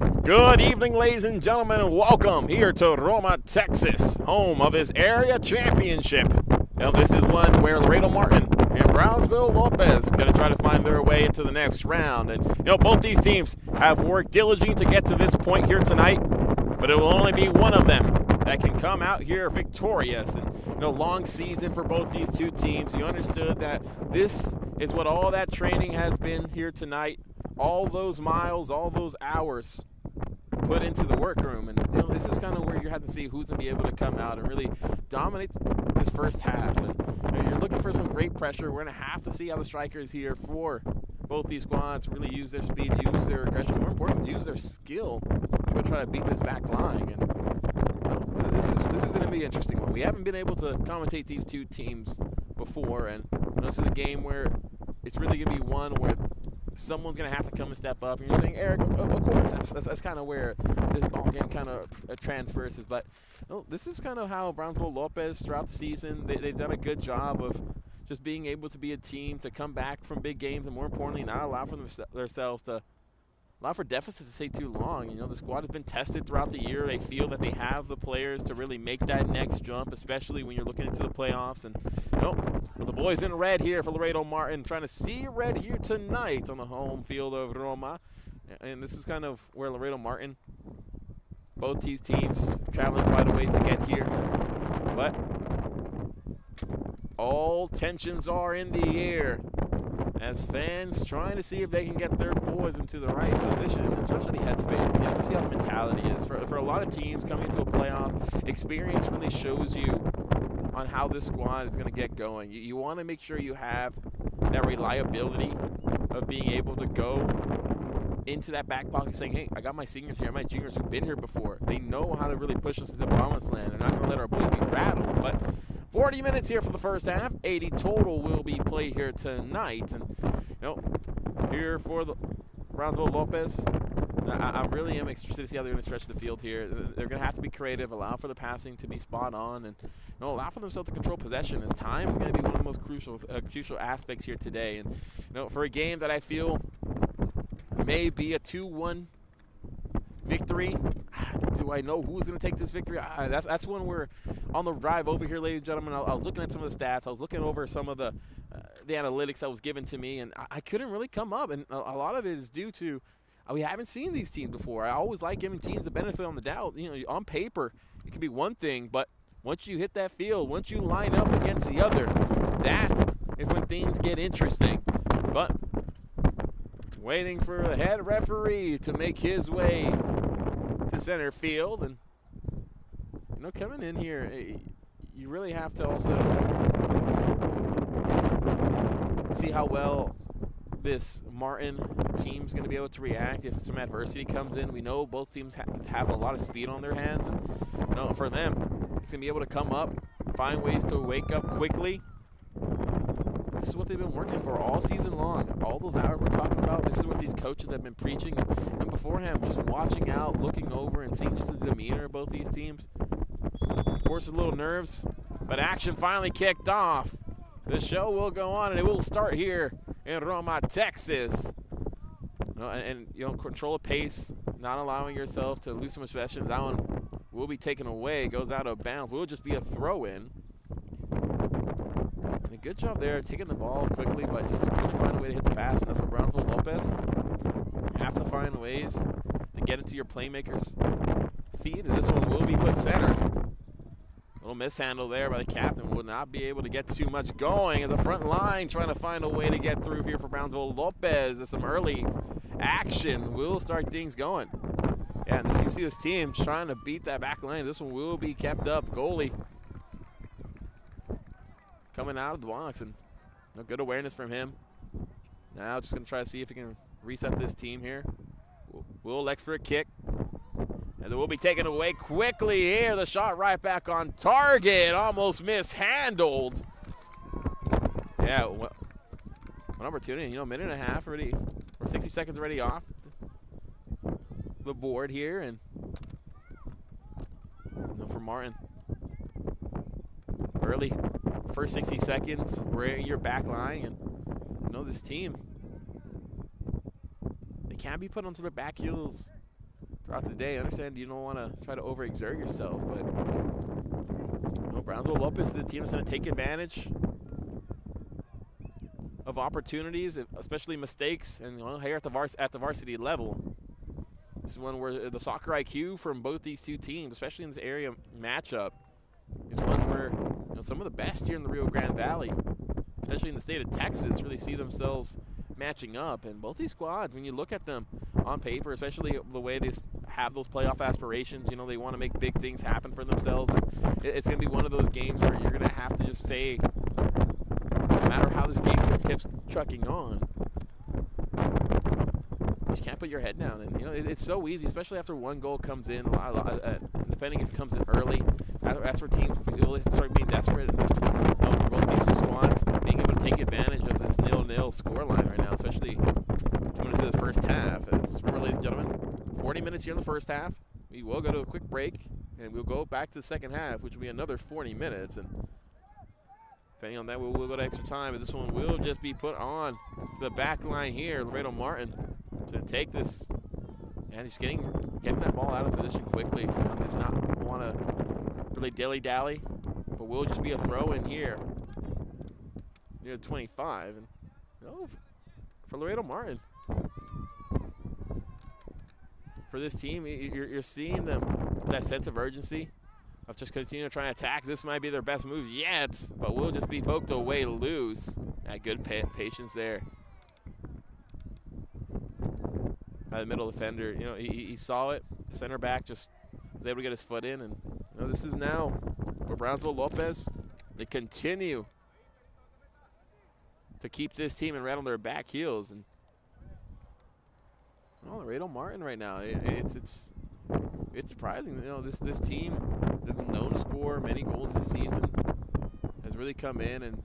Good evening, ladies and gentlemen, and welcome here to Roma, Texas, home of his area championship. Now, this is one where Laredo Martin and Brownsville Lopez going to try to find their way into the next round. And, you know, both these teams have worked diligently to get to this point here tonight, but it will only be one of them that can come out here victorious. And, you know, long season for both these two teams. You understood that this is what all that training has been here tonight. All those miles, all those hours put into the workroom. And you know, this is kind of where you have to see who's going to be able to come out and really dominate this first half. And you know, you're looking for some great pressure. We're going to have to see how the strikers here for both these squads really use their speed, use their aggression, more important, use their skill to try to beat this back line. And you know, this is this is going to be an interesting one. We haven't been able to commentate these two teams before, and this is a game where it's really going to be one where someone's going to have to come and step up. And you're saying, Eric, of course, that's, that's, that's kind of where this ball game kind of transfers. But this is kind of how Brownsville Lopez throughout the season, they, they've done a good job of just being able to be a team to come back from big games and more importantly, not allow for themselves to allow for deficits to stay too long. You know, the squad has been tested throughout the year. They feel that they have the players to really make that next jump, especially when you're looking into the playoffs. And you know, the boys in red here for Laredo Martin, trying to see red here tonight on the home field of Roma. And this is kind of where Laredo Martin, both these teams traveling quite a ways to get here. But all tensions are in the air as fans trying to see if they can get their boys into the right position, especially the headspace. You have to see how the mentality is. For, for a lot of teams coming into a playoff, experience really shows you on how this squad is going to get going. You, you want to make sure you have that reliability of being able to go into that back pocket saying, hey, I got my seniors here, my juniors who've been here before. They know how to really push us to the promised land. They're not going to let our boys be rattled. But 40 minutes here for the first half. 80 total will be played here tonight. And, you know, here for the Brownsville Lopez, I, I, really am interested to see how they're going to stretch the field here. They're going to have to be creative, allow for the passing to be spot on, and you know, allow for themselves to control possession. As time is going to be one of the most crucial uh, crucial aspects here today. And you know, for a game that I feel may be a 2-1 victory. Do I know who's going to take this victory? that's, that's when we're on the drive over here, ladies and gentlemen. I, I, was looking at some of the stats. I was looking over some of the uh, the analytics that was given to me, and I, I couldn't really come up. And a, a, lot of it is due to uh, we haven't seen these teams before. I always like giving teams the benefit on the doubt. You know, on paper, it could be one thing, but once you hit that field, once you line up against the other, that is when things get interesting. But waiting for the head referee to make his way to center field. And, you know, coming in here, eh, you really have to also see how well this Martin team's going to be able to react if some adversity comes in. We know both teams ha have a lot of speed on their hands, and you know, for them, it's going to be able to come up, find ways to wake up quickly, this is what they've been working for all season long. All those hours we're talking about, this is what these coaches have been preaching. And beforehand, just watching out, looking over, and seeing just the demeanor of both these teams. Of course, a little nerves, but action finally kicked off. The show will go on, and it will start here in Roma, Texas. and, and, you know, control the pace, not allowing yourself to lose too much possession. That one will be taken away, goes out of bounds. Will just be a throw-in good job there, taking the ball quickly, but just couldn't find a way to hit the pass, and that's what Brownsville Lopez You have to find ways to get into your playmakers' feet, and this one will be put center. Little mishandle there by the captain. Will not be able to get too much going as the front line trying to find a way to get through here for Brownsville Lopez. Some early action will start things going. Yeah, and you see this team trying to beat that back line. This one will be kept up. Goalie coming out of the box, and you know, good awareness from him. Now just going to try to see if he can reset this team here. Will Lex for a kick. And it will be taken away quickly here. The shot right back on target. Almost mishandled. Yeah, well, one opportunity. You know, minute and a half already, or 60 seconds already off the board here. And you know, for Martin, early first 60 seconds, we're in your back line, and you know this team, they can't be put onto their back heels throughout the day. I understand you don't want to try to overexert yourself, but you know, Brownsville Lopez, the team is going to take advantage of opportunities, especially mistakes, and you know, here at the vars at the varsity level. This is one where the soccer IQ from both these two teams, especially in this area matchup, is one know, some of the best here in the Rio Grande Valley, especially in the state of Texas, really see themselves matching up. And both these squads, when you look at them on paper, especially the way they have those playoff aspirations, you know, they want to make big things happen for themselves. And it's going to be one of those games where you're going to have to just say, no matter how this game keeps trucking on, you just can't put your head down. And, you know, it, it's so easy, especially after one goal comes in, uh, depending if it comes in early. That's where teams they start being desperate. And, for both these two squads, being able to take advantage of this nil-nil scoreline right now, especially coming into this first half. As, remember, ladies and gentlemen, 40 minutes here in the first half. We will go to a quick break, and we'll go back to the second half, which will be another 40 minutes. And depending on that, we'll, we'll go to extra time. But this one will just be put on to the back line here. Laredo Martin to take this. And he's getting getting that ball out of position quickly. did not want to really dilly-dally, but we'll just be a throw in here near 25. And no, for Laredo Martin. For this team, you're, you're seeing them that sense of urgency of just continue to try and attack. This might be their best move yet, but we'll just be poked away loose. That good pa patience there. By the middle defender, you know, he, he saw it. The center back just was able to get his foot in, and this is now for Brownsville Lopez. They continue to keep this team and right on their back heels. And oh, Laredo Martin right now, it, it's it's it's surprising. You know, this this team has known to score many goals this season. Has really come in and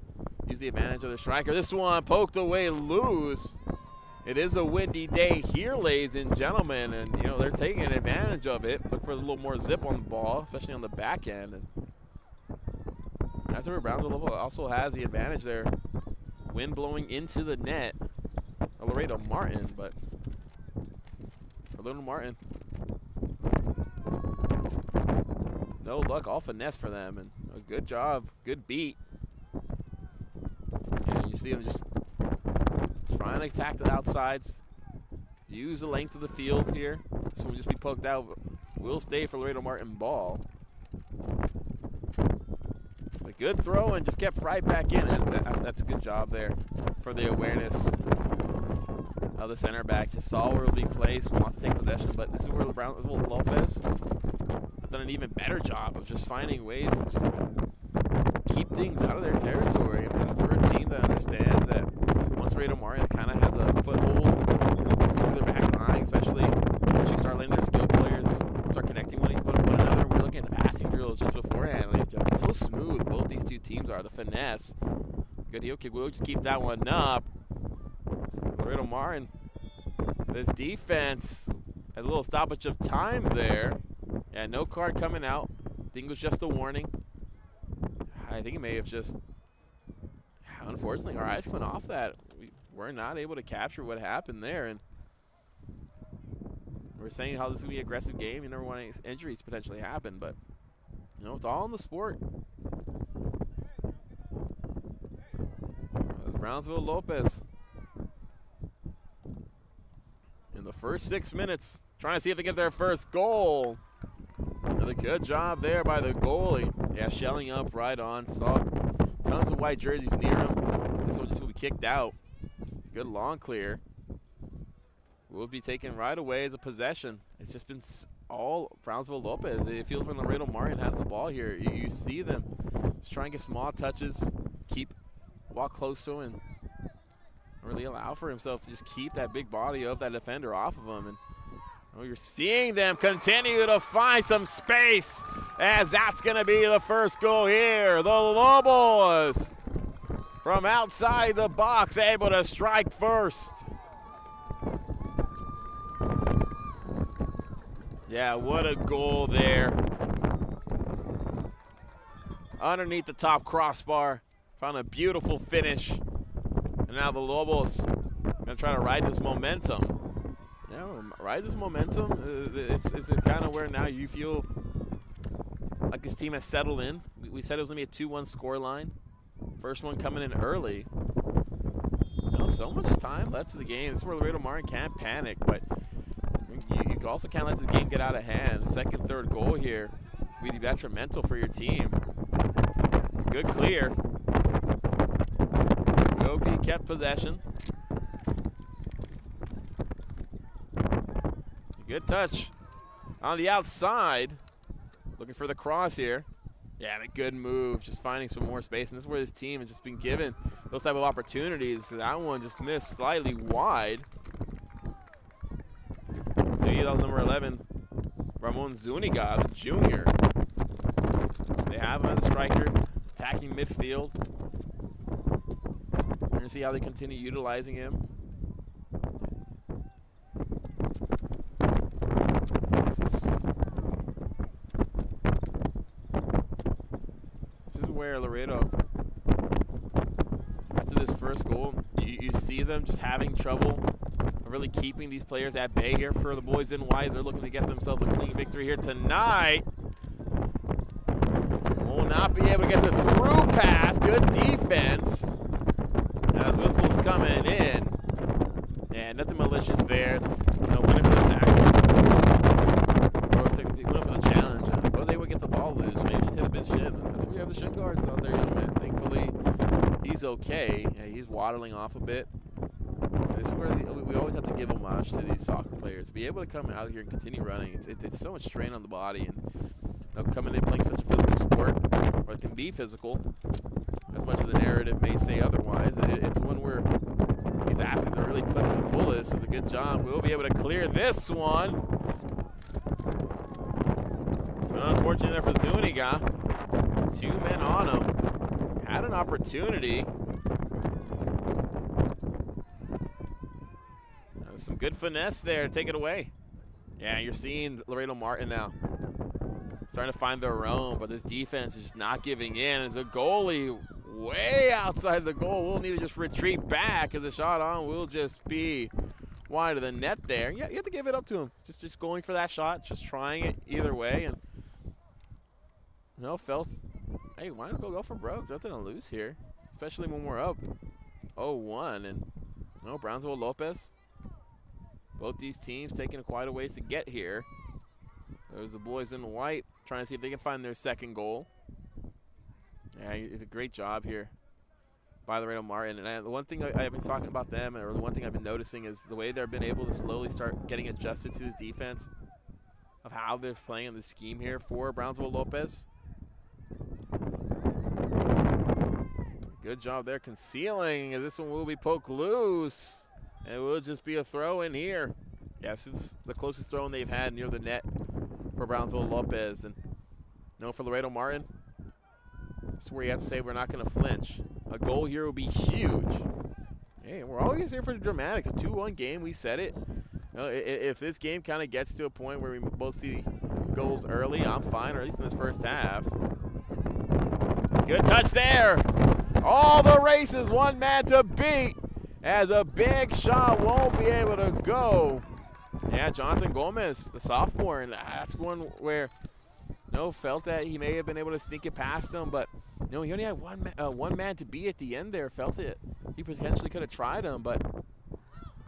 used the advantage of the striker. This one poked away loose. It is a windy day here, ladies and gentlemen, and you know they're taking advantage of it. Look for a little more zip on the ball, especially on the back end. And Browns Brownsville also has the advantage there. Wind blowing into the net. Laredo Martin, but Laredo Martin. No luck, all finesse for them, and a good job, good beat. And you see them just to attack the outsides. Use the length of the field here. This will just be poked out. Will stay for Laredo Martin ball. A good throw and just kept right back in. That's a good job there for the awareness of the center back. Just saw where it was being placed, wants to take possession, but this is where LeBron Lopez have done an even better job of just finding ways to just keep things out of their territory. And for a team that understands that Laredo Martin kind of has a foothold into their back line, especially once you start letting their skill players start connecting with one, one another. We're looking at the passing drills just beforehand. Like, it's so smooth both these two teams are. The finesse. Good heel kick. We'll just keep that one up. Laredo Martin. This defense. A little stoppage of time there. Yeah, no card coming out. I think it was just a warning. I think it may have just unfortunately, our eyes went off that. We were not able to capture what happened there. And we're saying how this is going to be an aggressive game. You never want injuries potentially happen, but, you know, it's all in the sport. That's Brownsville Lopez. In the first six minutes, trying to see if they get their first goal. Another good job there by the goalie. Yeah, shelling up right on. Saw Tons of white jerseys near him. This one just will be kicked out. Good long clear. Will be taken right away as a possession. It's just been all Brownsville Lopez. It feels when Laredo Martin has the ball here. You, you see them just try and get small touches, keep, walk close to him, and really allow for himself to just keep that big body of that defender off of him. And Oh, you're seeing them continue to find some space as that's going to be the first goal here. The Lobos from outside the box able to strike first. Yeah, what a goal there. Underneath the top crossbar. Found a beautiful finish. And now the Lobos to try to ride this momentum Yeah, this momentum. Uh, it's it's kind of where now you feel like this team has settled in. We said it was to be a 2-1 score line. First one coming in early. You know, so much time left to the game. This is where Laredo Martin can't panic, but you, you also can't let this game get out of hand. Second, third goal here will be detrimental for your team. Good clear. Will be kept possession. Good touch on the outside. Looking for the cross here. Yeah, and a good move, just finding some more space. And this is where this team has just been given those type of opportunities. That one just missed slightly wide. Maybe that was number 11, Ramon Zuniga, the junior. They have another striker, attacking midfield. We're going to see how they continue utilizing him. Where Laredo, after this first goal, you, you see them just having trouble really keeping these players at bay here for the boys in white. They're looking to get themselves a clean victory here tonight. Will not be able to get the through pass. Good defense. As whistle's coming in. And nothing malicious there. Just you know, winning for the tackle. Winning for the challenge. I was able to get the ball loose. Maybe just hit a bit shin we have the shin guards out there, young man. Thankfully, he's okay. Yeah, he's waddling off a bit. this is where the, we always have to give homage to these soccer players. Be able to come out here and continue running. It's, it, it's so much strain on the body, and you know, coming in playing such a physical sport, or it can be physical, as much as the narrative may say otherwise. It, it's one where these athletes are really put to the fullest. So the good job. We'll be able to clear this one. But unfortunately there for Zuniga. Two men on him. Had an opportunity. Some good finesse there. Take it away. Yeah, you're seeing Laredo Martin now. Starting to find their own, but this defense is just not giving in. As a goalie way outside the goal, we'll need to just retreat back as the shot on will just be wide of the net there. Yeah, you have to give it up to him. Just just going for that shot, just trying it either way. And no, felt Hey, why not go go for broke? Nothing to lose here, especially when we're up 0-1. And no, Brownsville Lopez. Both these teams taking quite a ways to get here. There's the boys in white trying to see if they can find their second goal. Yeah, it's a great job here by Laredo Martin. And I, the one thing I, have been talking about them, or the one thing I've been noticing, is the way they've been able to slowly start getting adjusted to this defense of how they're playing in the scheme here for Brownsville Lopez. Good job there concealing this one will be poked loose. It will just be a throw in here. Yes, it's the closest throw they've had near the net for Brownsville Lopez. And no for Laredo Martin. That's where you have to say we're not going to flinch. A goal here will be huge. Hey, we're always here for the dramatics. A 2-1 game, we said it. You know, if this game kind of gets to a point where we both see goals early, I'm fine, or at least in this first half. Good touch there. All the races, one man to beat. As a big shot won't be able to go. Yeah, Jonathan Gomez, the sophomore, and that's one where no felt that he may have been able to sneak it past him, but no, he only had one uh, one man to be at the end there. Felt it. He potentially could have tried him, but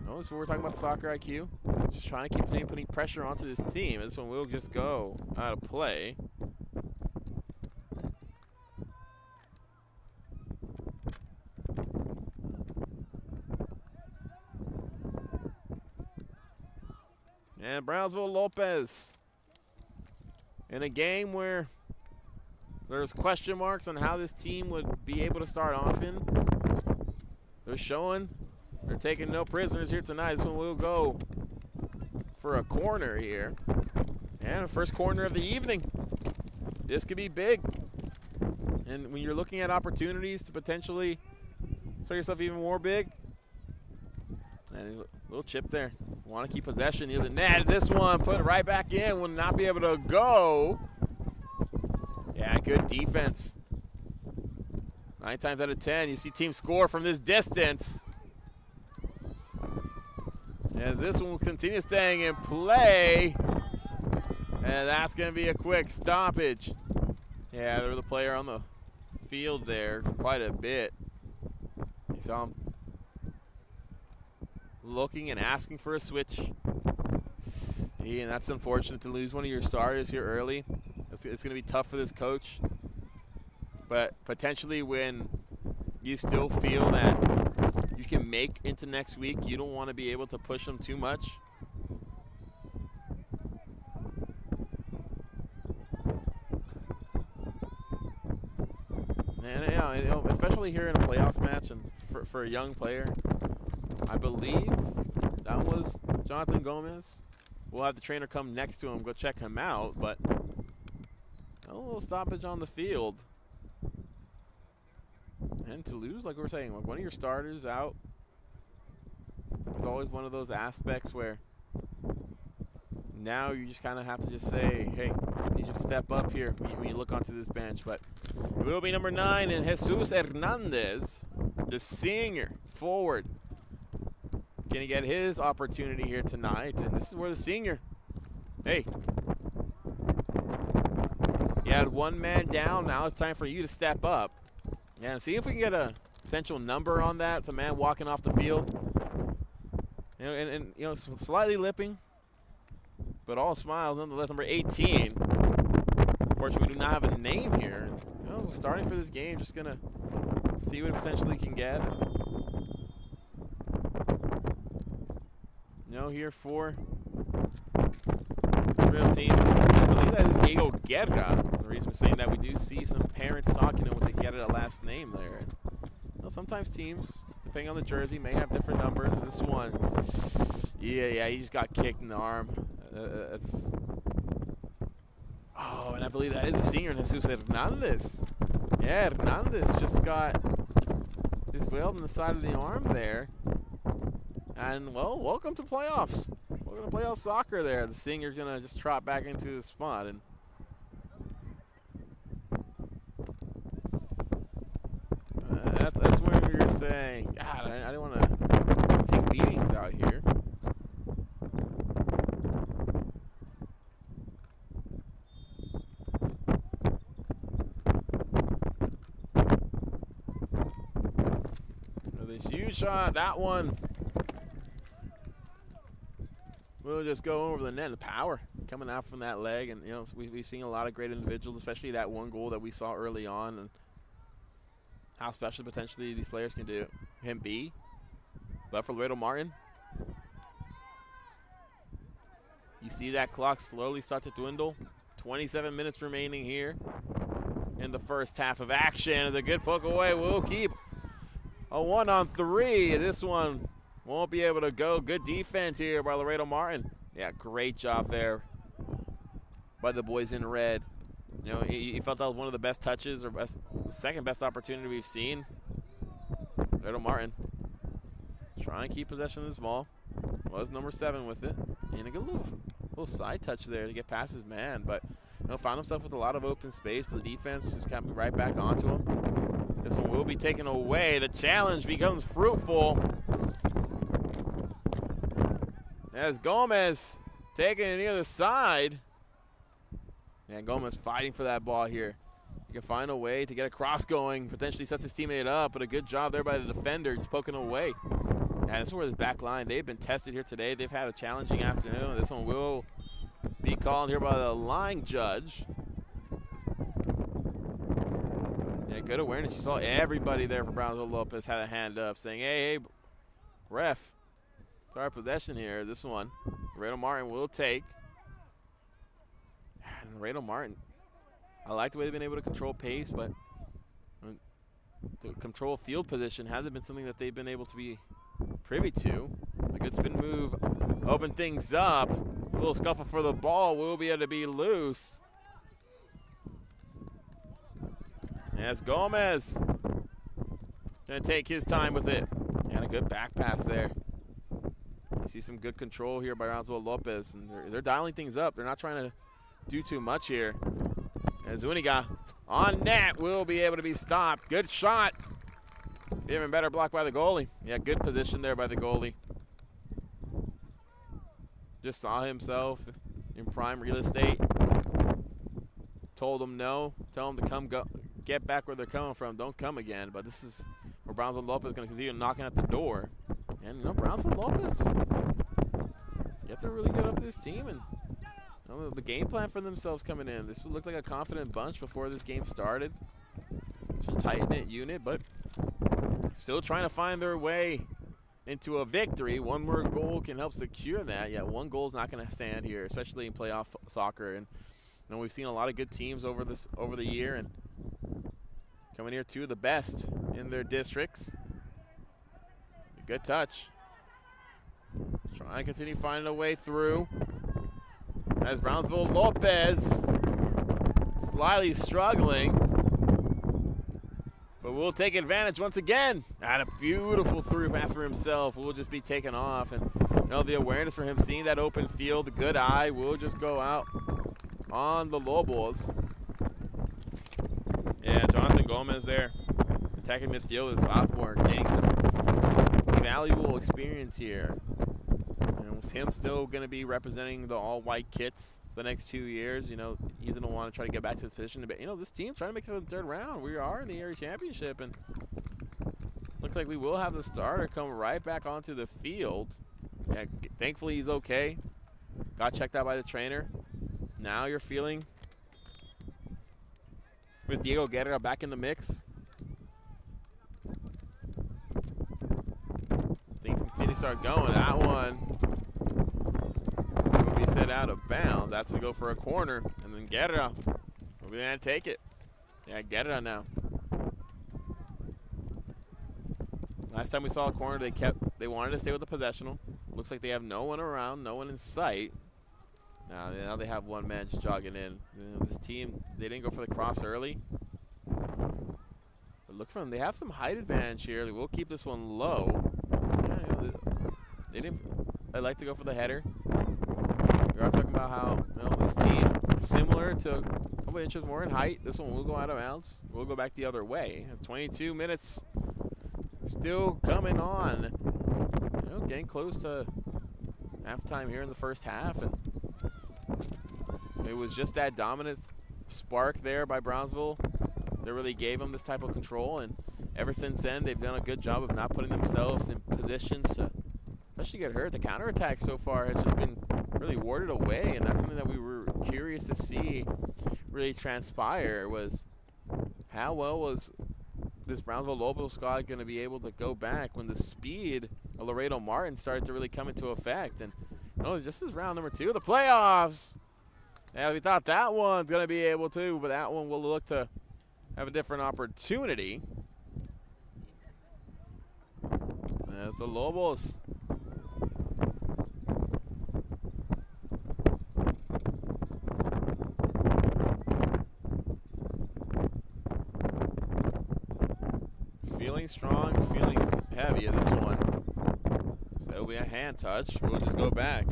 no, this is what we're talking about soccer IQ. Just trying to keep putting pressure onto this team. This one will just go out of play. And Brownsville Lopez in a game where there's question marks on how this team would be able to start off in. They're showing they're taking no prisoners here tonight. This one will go for a corner here. And the first corner of the evening. This could be big. And when you're looking at opportunities to potentially start yourself even more big, and a little chip there. Want to keep possession near the net. This one put right back in. Will not be able to go. Yeah, good defense. Nine times out of ten, you see teams score from this distance. As this one will continue staying in play. And that's going to be a quick stoppage. Yeah, there was a player on the field there for quite a bit. You saw him looking and asking for a switch. Yeah, and that's unfortunate to lose one of your starters here early. It's, it's going to be tough for this coach. But potentially when you still feel that you can make into next week, you don't want to be able to push them too much. And you know, especially here in a playoff match and for, for a young player, I believe that was Jonathan Gomez. We'll have the trainer come next to him, go check him out, but a little stoppage on the field. And to lose, like we were saying, like one of your starters out is always one of those aspects where now you just kind of have to just say, hey, I need you to step up here when you, when you look onto this bench. But it will be number nine and Jesus Hernandez, the senior forward. Going to get his opportunity here tonight. And this is where the senior, hey, you had one man down. Now it's time for you to step up. And see if we can get a potential number on that. The man walking off the field. You know, and, and you know, slightly lipping, but all smiles nonetheless. Number 18. Unfortunately, we do not have a name here. You know, starting for this game, just gonna see what potentially can get. No here for the real team. I believe that is Diego Guerra. The reason we're saying that we do see some parents talking with the Guerra last name there. Know, sometimes teams, depending on the jersey, may have different numbers. And this one, yeah, yeah, he just got kicked in the arm. Uh, uh that's Oh, and I believe that is the senior, Jesus Hernandez. Yeah, Hernandez just got his weld on the side of the arm there. And, well, welcome to playoffs. Welcome to playoff soccer there. The senior's going to just trot back into his spot. And uh, that, that's when you're saying, God, I, I don't want to take beatings out here. This huge shot, that one We'll just go over the net. The power coming out from that leg, and you know we, we've seen a lot of great individuals, especially that one goal that we saw early on, and how special potentially these players can do him be. But for Laredo Martin, you see that clock slowly start to dwindle. 27 minutes remaining here in the first half of action. It's a good poke away. We'll keep a one on three. This one won't be able to go. Good defense here by Laredo Martin. Yeah, great job there by the boys in red. You know, he, he felt that was one of the best touches or best, second best opportunity we've seen. Laredo Martin trying to keep possession of this ball. Was number seven with it. And a good little, little side touch there to get past his man. But, you know, found himself with a lot of open space, but the defense just coming right back onto him. This one will be taken away. The challenge becomes fruitful. As Gomez taking it the side. And Gomez fighting for that ball here. He can find a way to get a cross going, potentially sets his teammate up, but a good job there by the defender, just poking away. And this is where this back line, they've been tested here today. They've had a challenging afternoon. This one will be called here by the line judge. Yeah, good awareness. You saw everybody there for Brownsville Lopez had a hand up saying, hey, hey, ref, it's our possession here. This one, Laredo Martin will take. And Laredo Martin, I like the way they've been able to control pace, but to control field position hasn't been something that they've been able to be privy to. A good spin move, open things up. A little scuffle for the ball. Will be able to be loose. As Gomez gonna take his time with it. And a good back pass there. See some good control here by Brownsville Lopez, and they're, they're, dialing things up. They're not trying to do too much here. And Zuniga on net will be able to be stopped. Good shot. Even better block by the goalie. Yeah, good position there by the goalie. just saw himself in prime real estate. Told him no. Tell him to come go get back where they're coming from. Don't come again. But this is where Lopez is going to continue knocking at the door. And you know, Brownsville Lopez, you have to really get up this team and you know, the game plan for themselves coming in. This looked like a confident bunch before this game started. It's a tight knit unit, but still trying to find their way into a victory. One more goal can help secure that. Yeah, one goal is not going to stand here, especially in playoff soccer. And you know, we've seen a lot of good teams over this over the year, and coming here two of the best in their districts. Good touch. Trying to continue finding a way through. As Brownsville Lopez slightly struggling. But we'll take advantage once again. Had a beautiful through pass for himself. We'll just be taken off. And you know, the awareness for him seeing that open field, the good eye, will just go out on the Lobos. Yeah, Jonathan Gomez there. Attacking midfield is sophomore, getting some valuable experience here. You know, him still going to be representing the all-white kits for the next two years. You know, he's going to want to try to get back to his position. But, you know, this team's trying to make it to the third round. We are in the area championship, and looks like we will have the starter come right back onto the field. Yeah, thankfully he's okay. Got checked out by the trainer. Now you're feeling with Diego Guerra back in the mix. To start going. That one set out of bounds. That's to go for a corner. And then Guerra will be going to take it. Yeah, Guerra now. Last time we saw a corner, they kept they wanted to stay with the possessional. Looks like they have no one around, no one in sight. Now, now they have one man just jogging in. You know, this team, they didn't go for the cross early. But look for them. They have some height advantage here. They will keep this one low. Yeah, they didn't. I like to go for the header. We are talking about how you know, this team, similar to a couple inches more in height, this one will go out of bounds. We'll go back the other way. 22 minutes still coming on. You know, getting close to halftime here in the first half. And it was just that dominant spark there by Brownsville that really gave them this type of control. And ever since then, they've done a good job of not putting themselves in positions to especially get hurt. The counterattack so far has just been really warded away, and that's something that we were curious to see really transpire was how well was this Brownsville Lobo squad going to be able to go back when the speed of Laredo Martin started to really come into effect. And you know, this is round number two of the playoffs. Yeah, we thought that one's going to be able to, but that one will look to have a different opportunity. The Lobos feeling strong, feeling heavy of this one. So it'll be a hand touch. We'll just go back.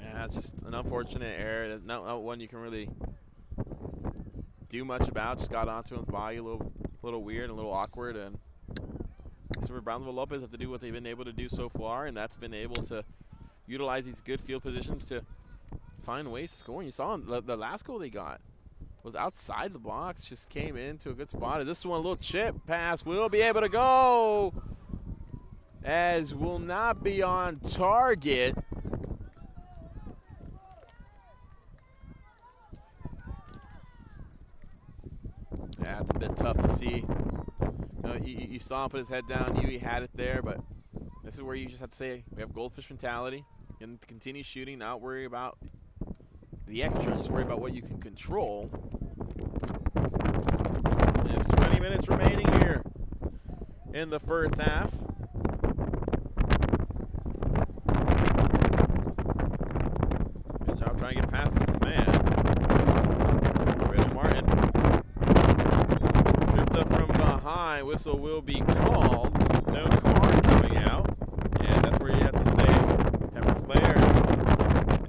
Yeah, it's just an unfortunate error. Not, not one you can really do much about. Just got onto his body a little, little weird, and a little awkward, and for Brownsville Lopez have to do what they've been able to do so far, and that's been able to utilize these good field positions to find ways to score. And you saw the, the last goal they got was outside the box, just came into a good spot. This one, a little chip pass, will be able to go as will not be on target. Yeah, it's a bit tough to see. You, know, you, you saw him put his head down, You he had it there, but this is where you just have to say we have goldfish mentality and continue shooting, not worry about the extra, just worry about what you can control. There's 20 minutes remaining here in the first half. Good job trying to get past this man. Laredo Martin. Tripped up from Whistle will be called. No card coming out. Yeah, that's where you have to say Temper Flare.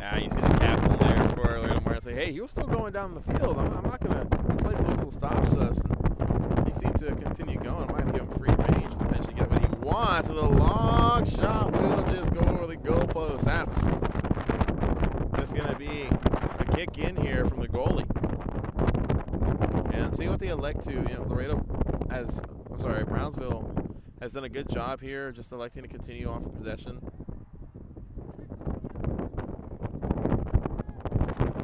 Ah, you see the captain there for Martin say, hey, he was still going down the field. I'm, I'm not going to play local stops us. And he seems to continue going. Might give him free range, potentially get what he wants. And the long shot will just go over the goalpost. That's it's going to be a kick in here from the goalie. And see what they elect to. You know, Laredo as I'm sorry, Brownsville has done a good job here, just electing to continue on for possession.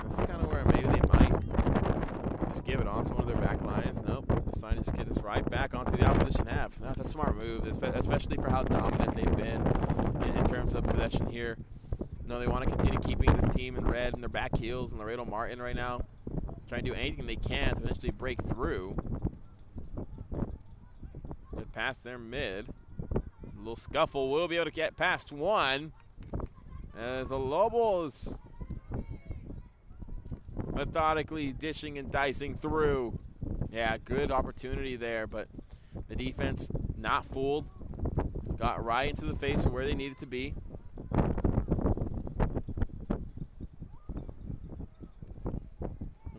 This is kind of where maybe they might just give it off to one of their back lines. Nope, deciding to just get this right back onto the opposition half. that's a smart move, especially for how dominant they've been in, in terms of possession here. No, they want to continue keeping this team in red and their back heels and Laredo Martin right now. Trying to do anything they can to eventually break through. Past their mid. A little scuffle will be able to get past one. As the Lobos methodically dishing and dicing through. Yeah, good opportunity there, but the defense not fooled. Got right into the face of where they needed to be.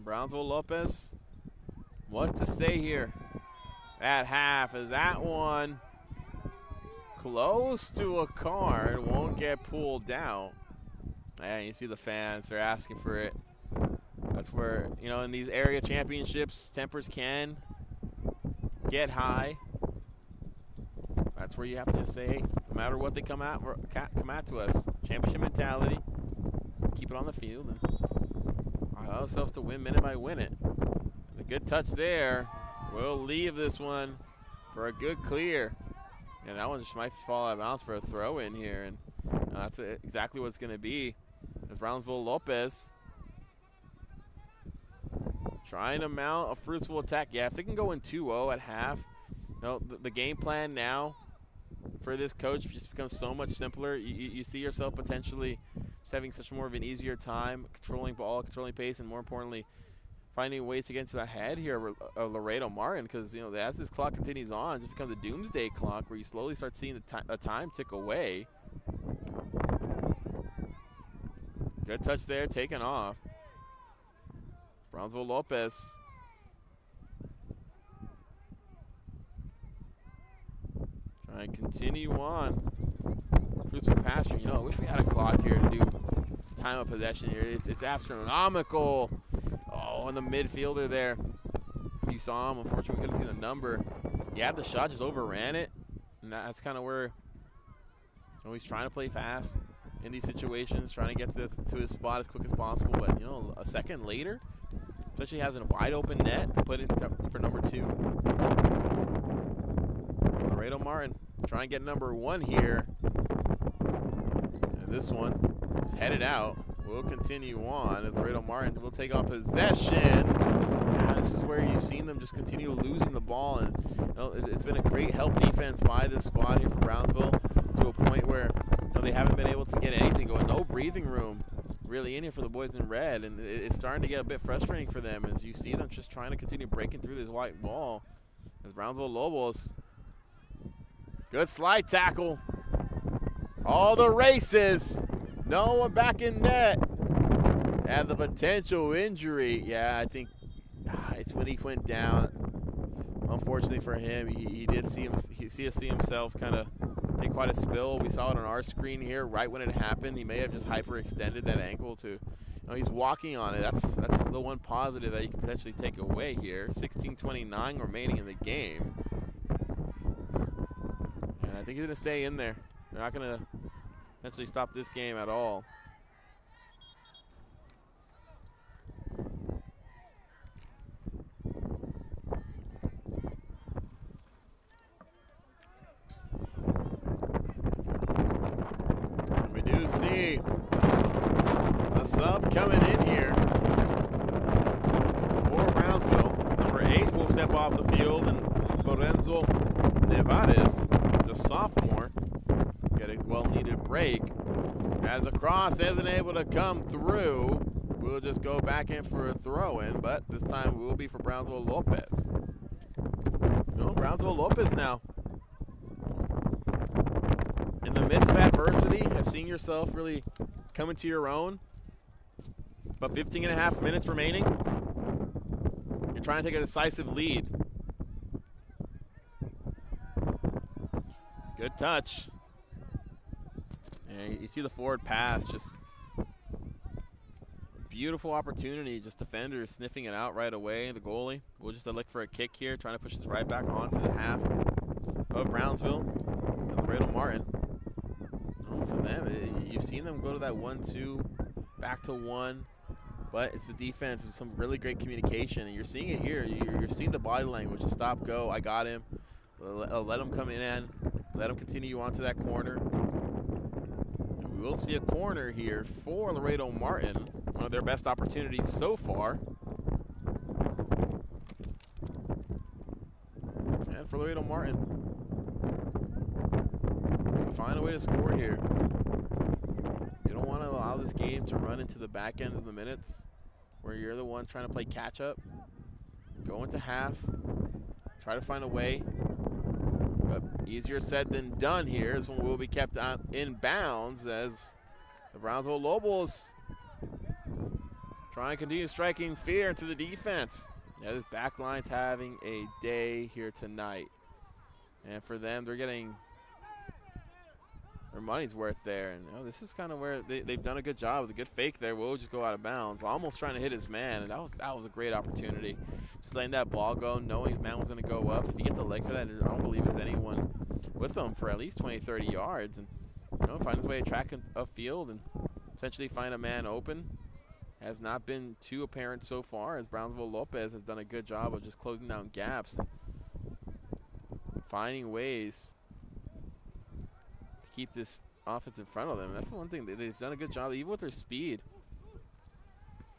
Brownsville Lopez, what to say here? At half, is that one close to a car and won't get pulled down? And you see the fans, they're asking for it. That's where, you know, in these area championships, tempers can get high. That's where you have to just say, no matter what they come out, come out to us, championship mentality, keep it on the field, and allow ourselves to win minute by win it. A good touch there. We'll leave this one for a good clear. And that one just might fall out of bounds for a throw in here. And uh, that's exactly what it's going to be. As Brownsville Lopez trying to mount a fruitful attack. Yeah, if they can go in 2-0 at half, you know, the, the, game plan now for this coach just becomes so much simpler. You, you see yourself potentially just having such more of an easier time controlling ball, controlling pace, and more importantly, finding ways to get into the head here of Laredo Martin because, you know, as this clock continues on, it just becomes a doomsday clock where you slowly start seeing the, the time tick away. Good touch there, taken off. Brownsville Lopez. Trying to continue on. Fruitful pasture. You know, I wish we had a clock here to do time of possession here. It's, it's astronomical. Oh, and the midfielder there. You saw him. Unfortunately, we couldn't see the number. Yeah, the shot, just overran it. And that's kind of where you know, he's trying to play fast in these situations, trying to get to, the, to his spot as quick as possible. But, you know, a second later, especially having a wide open net to put it for number two. Laredo Martin trying to get number one here. And this one is headed out will continue on as Laredo Martin will take on possession. Ah, this is where you've seen them just continue losing the ball, and you know, it, has been a great help defense by this squad here for Brownsville to a point where you know, they haven't been able to get anything going. No breathing room really in here for the boys in red, and it, it's starting to get a bit frustrating for them as you see them just trying to continue breaking through this white wall. As Brownsville Lobos, good slide tackle. All the races. No one back in net. And the potential injury. Yeah, I think ah, it's when he went down. Unfortunately for him, he, he did see him he see, see himself kind of take quite a spill. We saw it on our screen here right when it happened. He may have just hyperextended that ankle to you know, he's walking on it. That's that's the one positive that you can potentially take away here. 16:29 remaining in the game. And I think he's going to stay in there. They're not going to potentially stop this game at all. we do see a sub coming in here for Brownsville. Number eight will step off the field, and Lorenzo Nevares, the sophomore, get a well-needed break. As a cross isn't able to come through, we'll just go back in for a throw-in, but this time will be for Brownsville Lopez. No, Brownsville Lopez now. In the midst of adversity, have seen yourself really come into your own. But 15 and a half minutes remaining. You're trying to take a decisive lead. Good touch. Yeah, you see the forward pass just beautiful opportunity. Just defender sniffing it out right away. The goalie will just look for a kick here, trying to push this right back onto the half of Brownsville. Laredo Martin. Oh, for them, it, you've seen them go to that one-two, back to one, but it's the defense with some really great communication, and you're seeing it here. You're, seeing the body language, the stop, go, I got him. Let, let him come in, and let him continue onto that corner. We will see a corner here for Laredo Martin, one of their best opportunities so far. And for Laredo Martin, to find a way to score here. You don't want to allow this game to run into the back end of the minutes where you're the one trying to play catch up. Go into half, try to find a way, but easier said than done here. This one will be kept in bounds as the Brownsville Lobos try and continue striking fear into the defense. Yeah, this back line's having a day here tonight. And for them, they're getting their money's worth there. And you know, this is kind of where they, they've done a good job with a good fake there. Will just go out of bounds, almost trying to hit his man, and that was that was a great opportunity. Just letting that ball go, knowing his man was going to go up. If he gets a leg for that, I don't believe there's anyone with him for at least 20, 30 yards, and you know, find his way to track a field and potentially find a man open. Has not been too apparent so far, as Brownsville Lopez has done a good job of just closing down gaps, and finding ways keep this offense in front of them. That's the one thing. They've done a good job, even with their speed.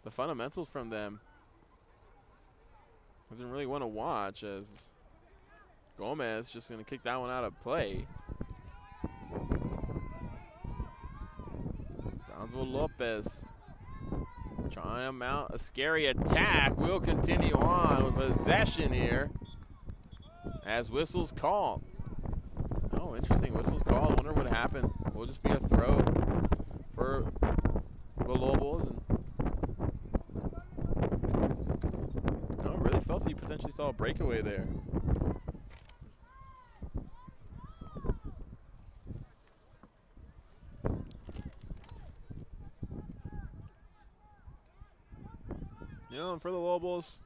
The fundamentals from them have been really one to watch as Gomez just going to kick that one out of play. Brownsville Lopez trying to mount a scary attack. We'll continue on with possession here as whistles call. Interesting. Whistles call. I wonder what happened. Will just be a throw for the Lobos. And no, really felt you potentially saw a breakaway there. Know, and for the Lobos,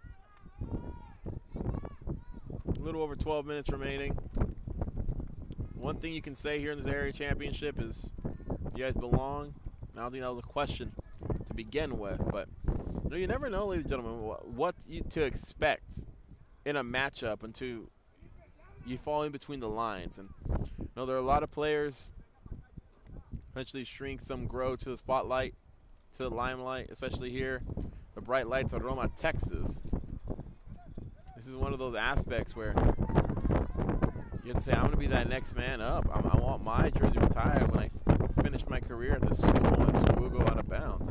a little over 12 minutes remaining one thing you can say here in this area championship is you guys belong. I don't think that was a question to begin with, but you, know, you never know, ladies and gentlemen, what, what you, to expect in a matchup until you fall in between the lines. And you know, there are a lot of players eventually shrink, some grow to the spotlight, to the limelight, especially here, the bright lights of Roma, Texas. This is one of those aspects where you have to say, I'm going to be that next man up. I'm, i want my jersey retired when I finish my career at this school, and so we'll go out of bounds.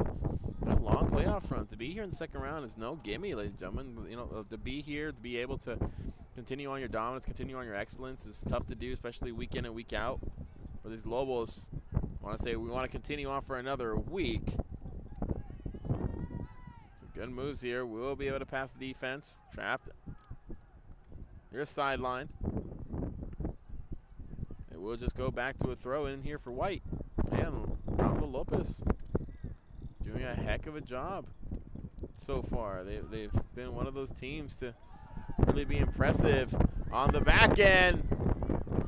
Know, long playoff runs. To be here in the second round is no gimme, ladies and gentlemen. You know, uh, to be here, to be able to continue on your dominance, continue on your excellence is tough to do, especially week in and week out. For these Lobos, want to say we want to continue on for another week. Some good moves here. We'll be able to pass the defense. Trapped. Here's sideline we'll just go back to a throw in here for White. And Rafa Lopez doing a heck of a job so far. They, they've been one of those teams to really be impressive on the back end,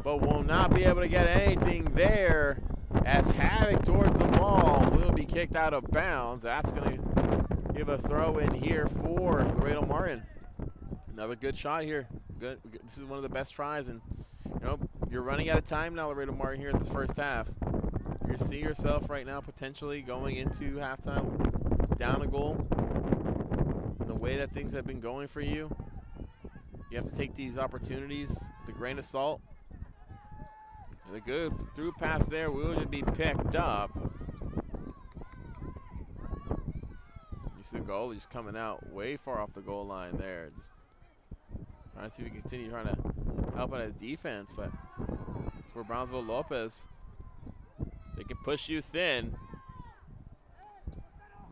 but will not be able to get anything there as Havoc towards the ball will be kicked out of bounds. That's going to give a throw in here for Laredo Martin. Another good shot here. Good. This is one of the best tries, know you're running out of time now, Laredo Martin, here in this first half. You see yourself right now potentially going into halftime down a goal. And the way that things have been going for you, you have to take these opportunities the grain of salt. And a good through pass there will just be picked up. You see the goal, he's coming out way far off the goal line there. Just trying to see if he can continue trying to help out his defense, but for Brownsville Lopez. They can push you thin.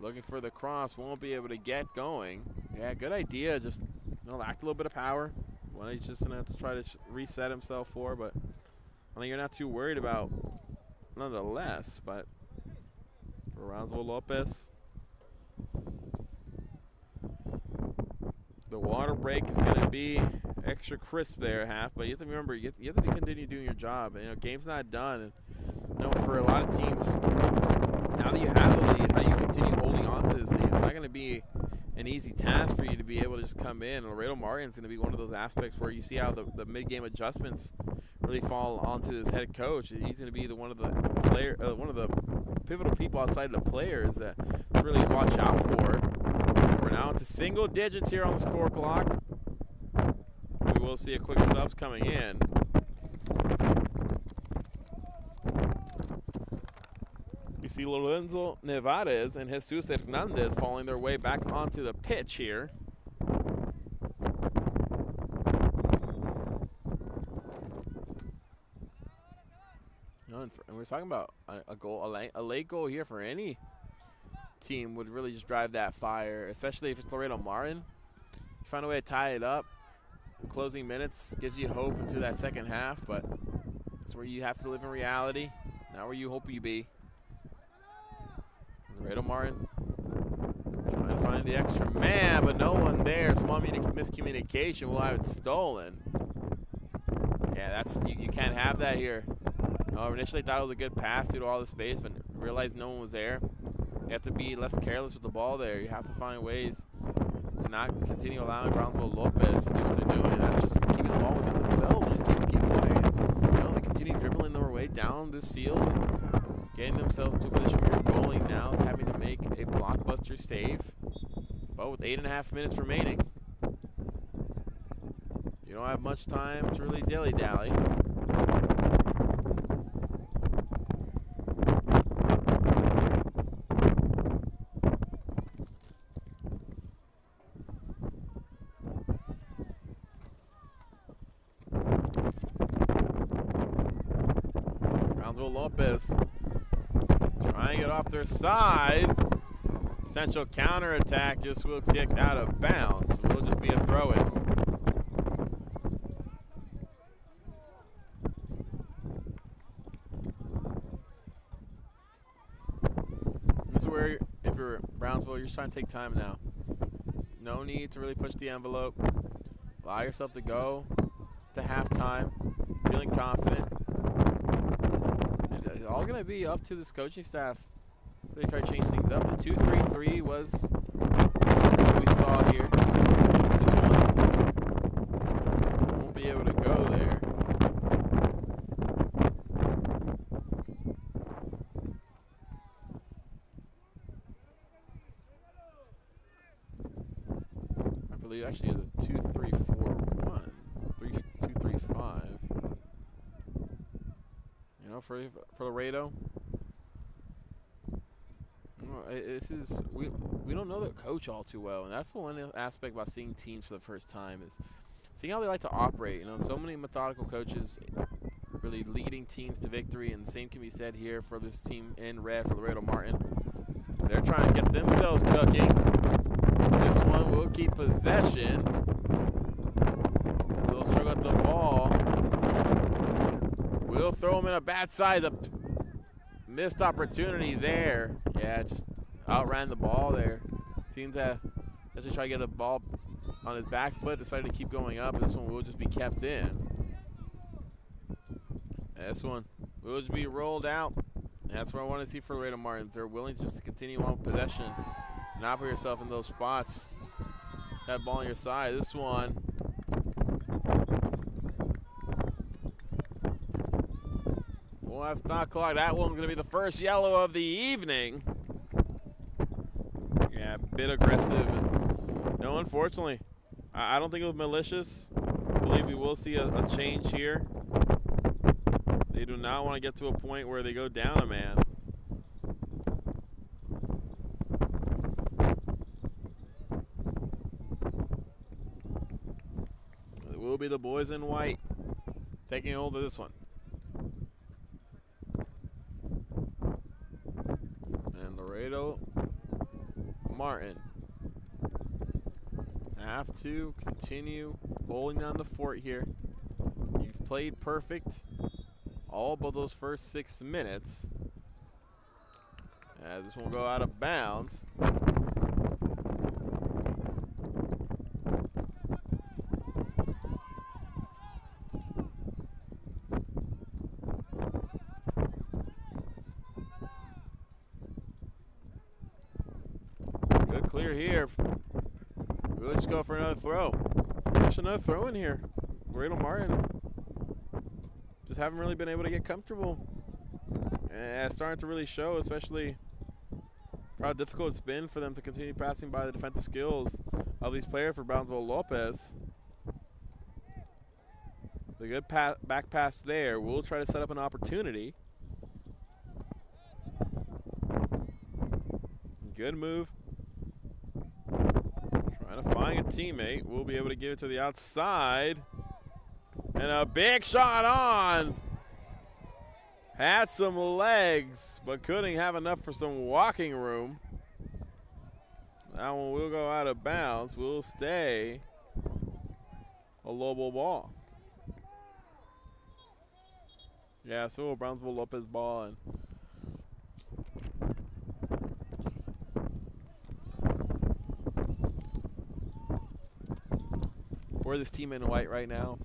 Looking for the cross, won't be able to get going. Yeah, good idea. Just you know, lacked a little bit of power. One he's just gonna have to try to reset himself for, but I mean, you're not too worried about nonetheless. But Brownsville Lopez. The water break is gonna be extra crisp there, half. But you have to remember, you have, to continue doing your job. And, you know, game's not done. And, you know, for a lot of teams, now that you have the lead, how you continue holding on to this lead, it's not going to be an easy task for you to be able to just come in. Laredo Martin's going to be one of those aspects where you see how the, the mid-game adjustments really fall onto this head coach. He's going to be the one of the player, uh, one of the pivotal people outside the players that really watch out for. We're now into single digits here on the score clock. Will see a quick subs coming in. We see Lorenzo Nevarez and Jesus Hernandez falling their way back onto the pitch here. and we're talking about a, goal, a late, a late goal here for any team would really just drive that fire, especially if it's Laredo Martin. Find a way to tie it up. Closing minutes gives you hope into that second half, but it's where you have to live in reality, not where you hope you be. Laredo Martin trying to find the extra man, but no one there. Small miscommunication will have it stolen. Yeah, that's you, you can't have that here. Oh, initially thought it was a good pass due to all the space, but realized no one was there. You have to be less careless with the ball there. You have to find ways to not continue allowing Brownsville Lopez to do what they're doing. That's just keeping the ball within themselves. Just keep keep away. You know, they continue dribbling their way down this field and getting themselves to a position where your goalie now is having to make a blockbuster save. But with eight and a half minutes remaining, you don't have much time to really dilly-dally. Lopez trying it off their side. Potential counterattack just will kick out of bounds. Will just be a throw in. This is where, if you're Brownsville, you're just trying to take time now. No need to really push the envelope. Allow yourself to go to halftime, feeling confident It's all going to be up to this coaching staff. They try to change things up. The 2-3-3 was what we saw here. This one won't be able to go there. I believe actually the 2-3-4-1. 3-2-3-5 know, for for Laredo. This is we we don't know their coach all too well, and that's one aspect about seeing teams for the first time is seeing how they like to operate. You know, so many methodical coaches really leading teams to victory, and the same can be said here for this team in red for Laredo Martin. They're trying to get themselves cooking. This one will keep possession. They'll struggle at the ball. We'll throw him in a bad side. The missed opportunity there. Yeah, just outran the ball there. Seemed to just try to get the ball on his back foot. Decided to keep going up. This one will just be kept in. This one will just be rolled out. That's what I want to see for Laredo Martin. They're willing just to continue on possession, not put yourself in those spots. That ball on your side. This one Well, that's not clock. That one's going to be the first yellow of the evening. Bit aggressive. No, unfortunately, I, I don't think it was malicious. I believe we will see a, a change here. They do not want to get to a point where they go down a man. It will be the boys in white taking hold of this one. Laredo Martin have to continue holding down the fort here. You've played perfect all but those first six minutes. As this will go out of bounds. clear here. We'll just go for another throw. There's another throw in here. Laredo Martin. Just haven't really been able to get comfortable. And it's starting to really show, especially how difficult it's been for them to continue passing by the defensive skills of these players for Brownsville Lopez. The good pa back pass there. We'll try to set up an opportunity. Good move. Find a teammate. We'll be able to give it to the outside. And a big shot on. Had some legs, but couldn't have enough for some walking room. That one will go out of bounds. We'll stay a Lobo ball. Yeah, so Brownsville Lopez ball and for this team in white right now.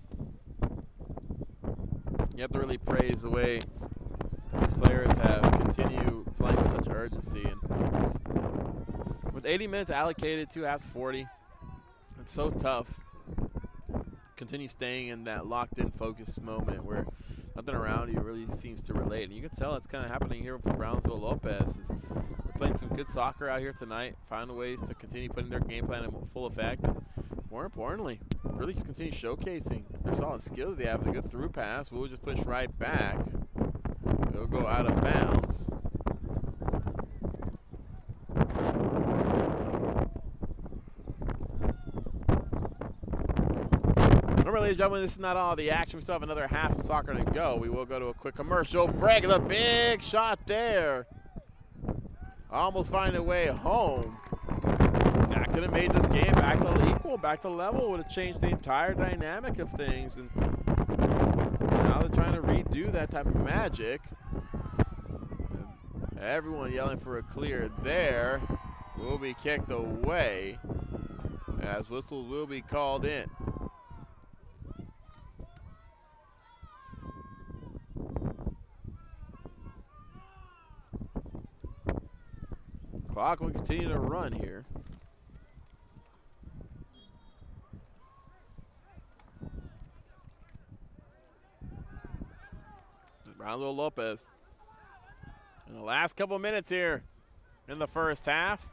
You have to really praise the way these players have continued playing with such urgency. And with 80 minutes allocated, two halves 40, it's so tough. Continue staying in that locked-in, focused moment where nothing around you really seems to relate. And you can tell it's kind of happening here for Brownsville Lopez. Is they're playing some good soccer out here tonight, finding ways to continue putting their game plan in full effect. And more importantly, really just continue showcasing their solid skills they have. A good through pass. We'll just push right back. It'll go out of bounds. Remember, ladies and gentlemen, this is not all the action. We still have another half soccer to go. We will go to a quick commercial break. The big shot there. Almost finding a way home. Could have made this game back to equal, back to level. Would have changed the entire dynamic of things. And now they're trying to redo that type of magic. And everyone yelling for a clear there will be kicked away as whistles will be called in. Clock will continue to run here. Brownsville Lopez. In the last couple minutes here in the first half.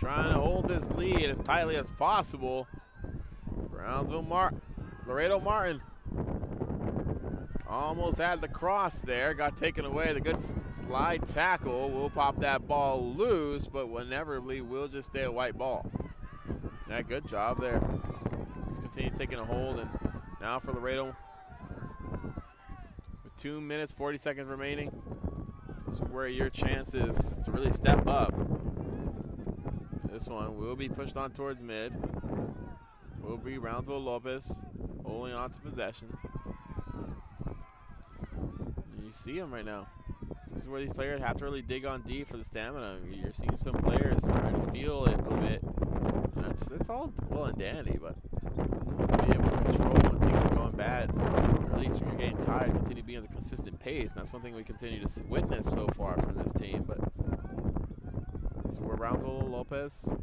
Trying to hold this lead as tightly as possible. Brownsville Martin, Laredo Martin almost had the cross there, got taken away. The good slide tackle will pop that ball loose, but inevitably will just stay a white ball. Yeah, good job there. Let's continue taking a hold, and now for Laredo two minutes, 40 seconds remaining. This is where your chance is to really step up. This one will be pushed on towards mid. Will be Brownsville Lopez holding on to possession. You see him right now. This is where these players have to really dig on deep for the stamina. You're seeing some players starting to feel it a bit. That's it's all well and dandy, but be able to control when things are going bad, least when you're getting tired, continue being a consistent pace. And that's one thing we continue to witness so far from this team. But so we're Brownsville Lopez.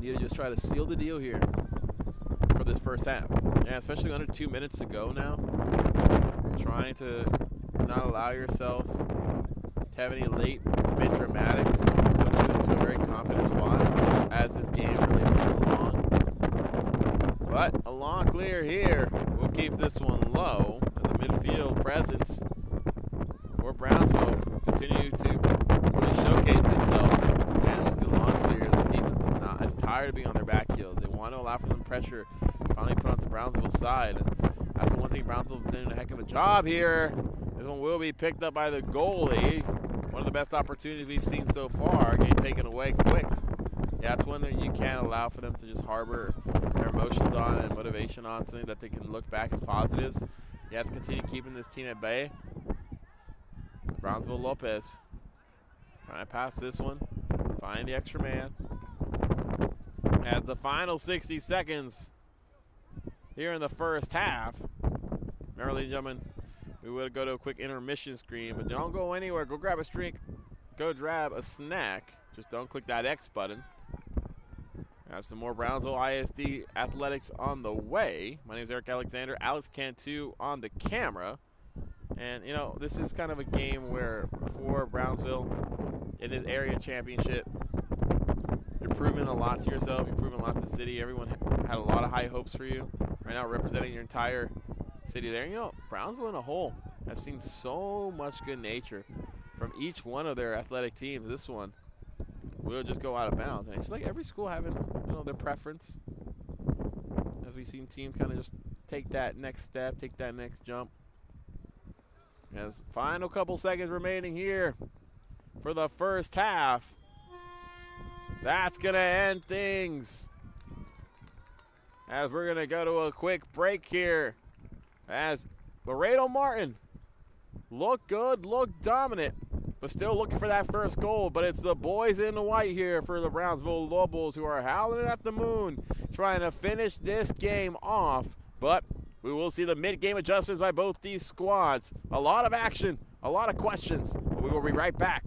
Need to just try to seal the deal here for this first half. Yeah, especially under two minutes to go now. Trying to not allow yourself to have any late mid dramatics, puts you into a very confident spot as this game really moves along. But a long clear here. We'll keep this one low. The midfield presence for Brownsville continue to really showcase itself. And the long clear. This defense is not is tired of being on their back heels. They want to allow for them pressure finally put on the Brownsville side. That's the one thing Brownsville's doing a heck of a job here. This one will be picked up by the goalie. One of the best opportunities we've seen so far, getting taken away quick. Yeah, it's one that you can't allow for them to just harbor their emotions on and motivation on something that they can look back as positives. You have to continue keeping this team at bay. Brownsville Lopez trying to pass this one. Find the extra man. As the final 60 seconds here in the first half. Remember, ladies and gentlemen, we will go to a quick intermission screen, but don't go anywhere. Go grab a drink. Go grab a snack. Just don't click that X button. Have some more Brownsville ISD athletics on the way. My name is Eric Alexander. Alex Cantu on the camera. And, you know, this is kind of a game where for Brownsville in this area championship, you're proving a lot to yourself. You're proving a lot to the city. Everyone had a lot of high hopes for you. Right now, representing your entire city there. You know, Brownsville in a whole has seen so much good nature from each one of their athletic teams. This one will just go out of bounds. And it's like every school having, you know, their preference. As we've seen teams kind of just take that next step, take that next jump. As final couple seconds remaining here for the first half. That's going to end things. As we're going to go to a quick break here. As Laredo Martin look good, look dominant, but still looking for that first goal. But it's the boys in the white here for the Brownsville Lobos who are howling at the moon, trying to finish this game off. But we will see the mid-game adjustments by both these squads. A lot of action, a lot of questions. But we will be right back.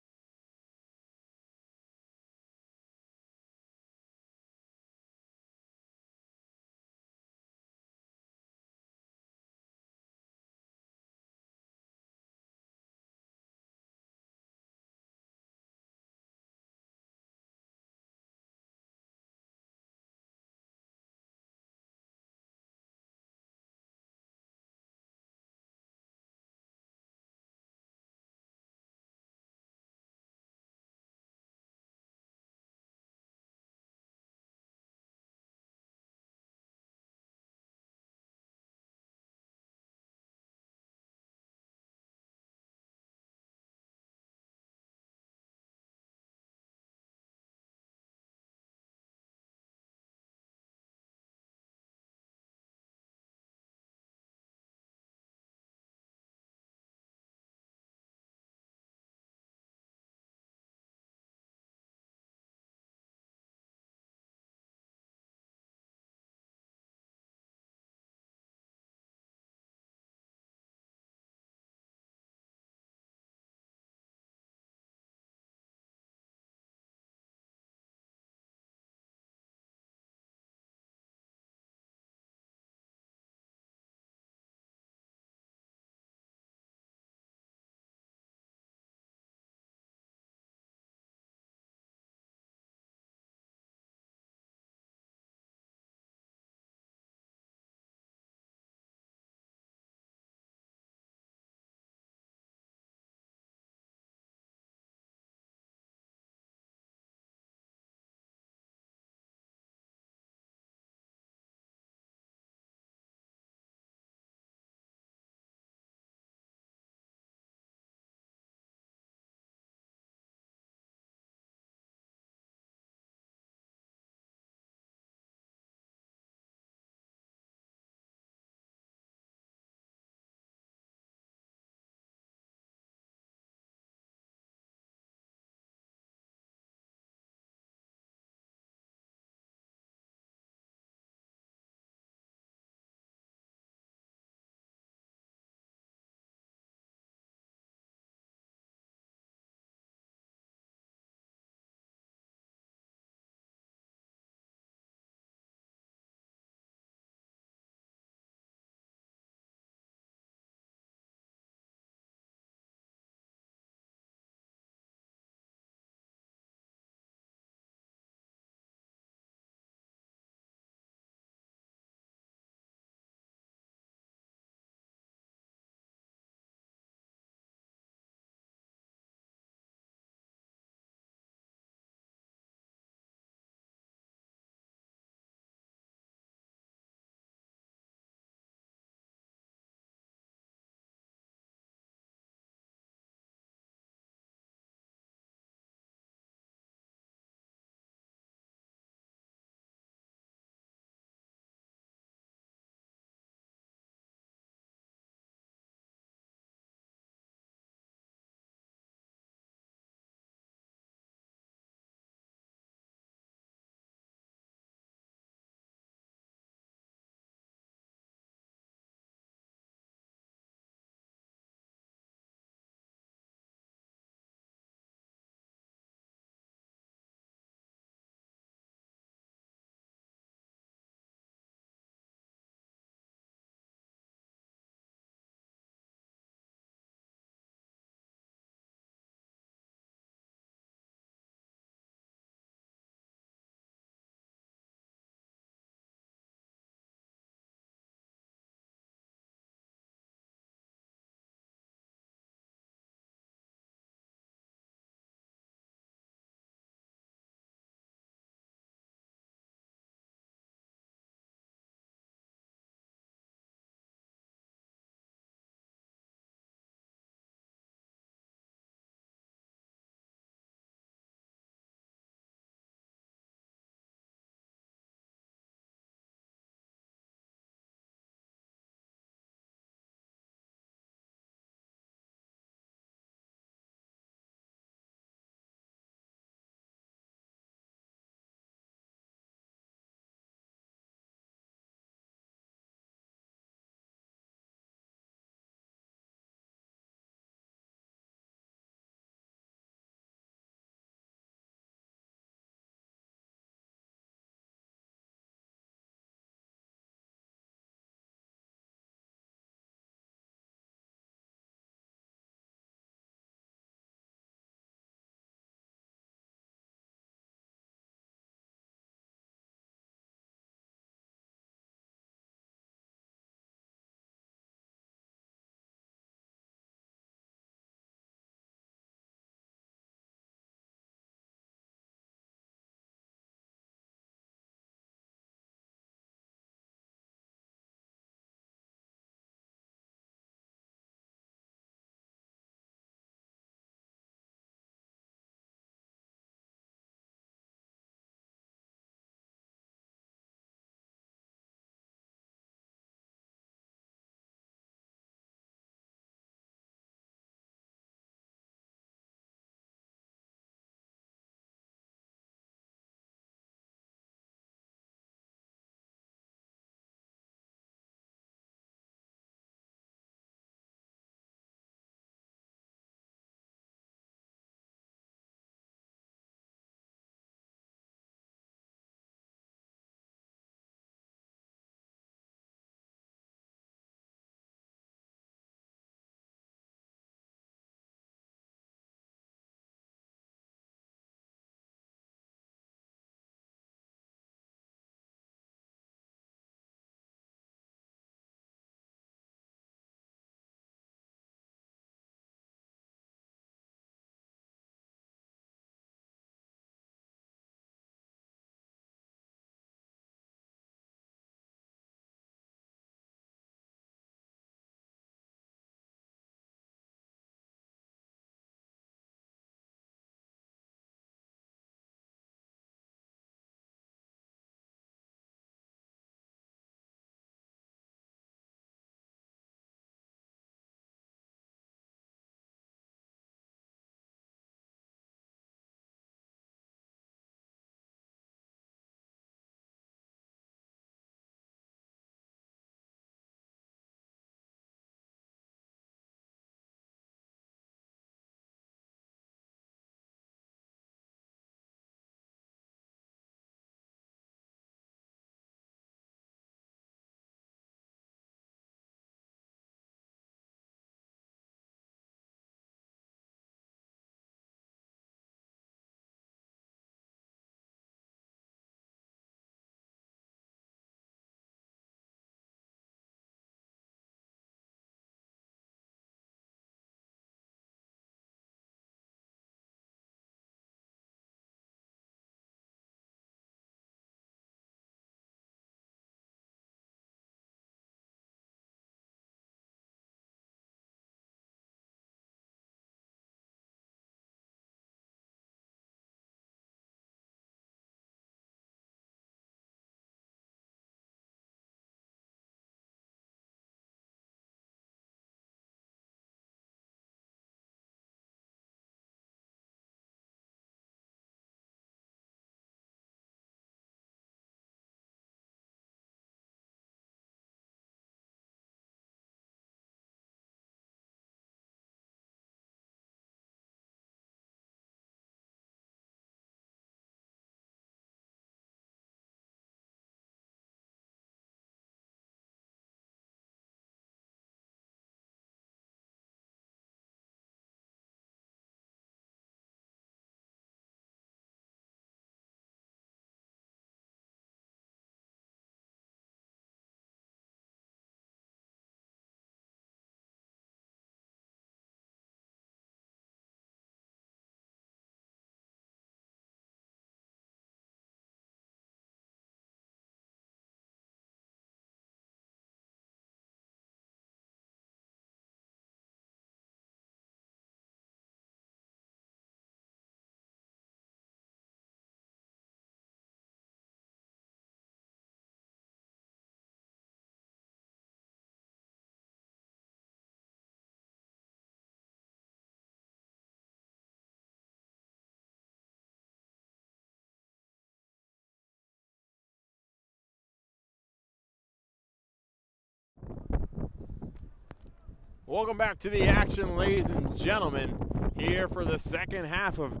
Welcome back to the action, ladies and gentlemen. Here for the second half of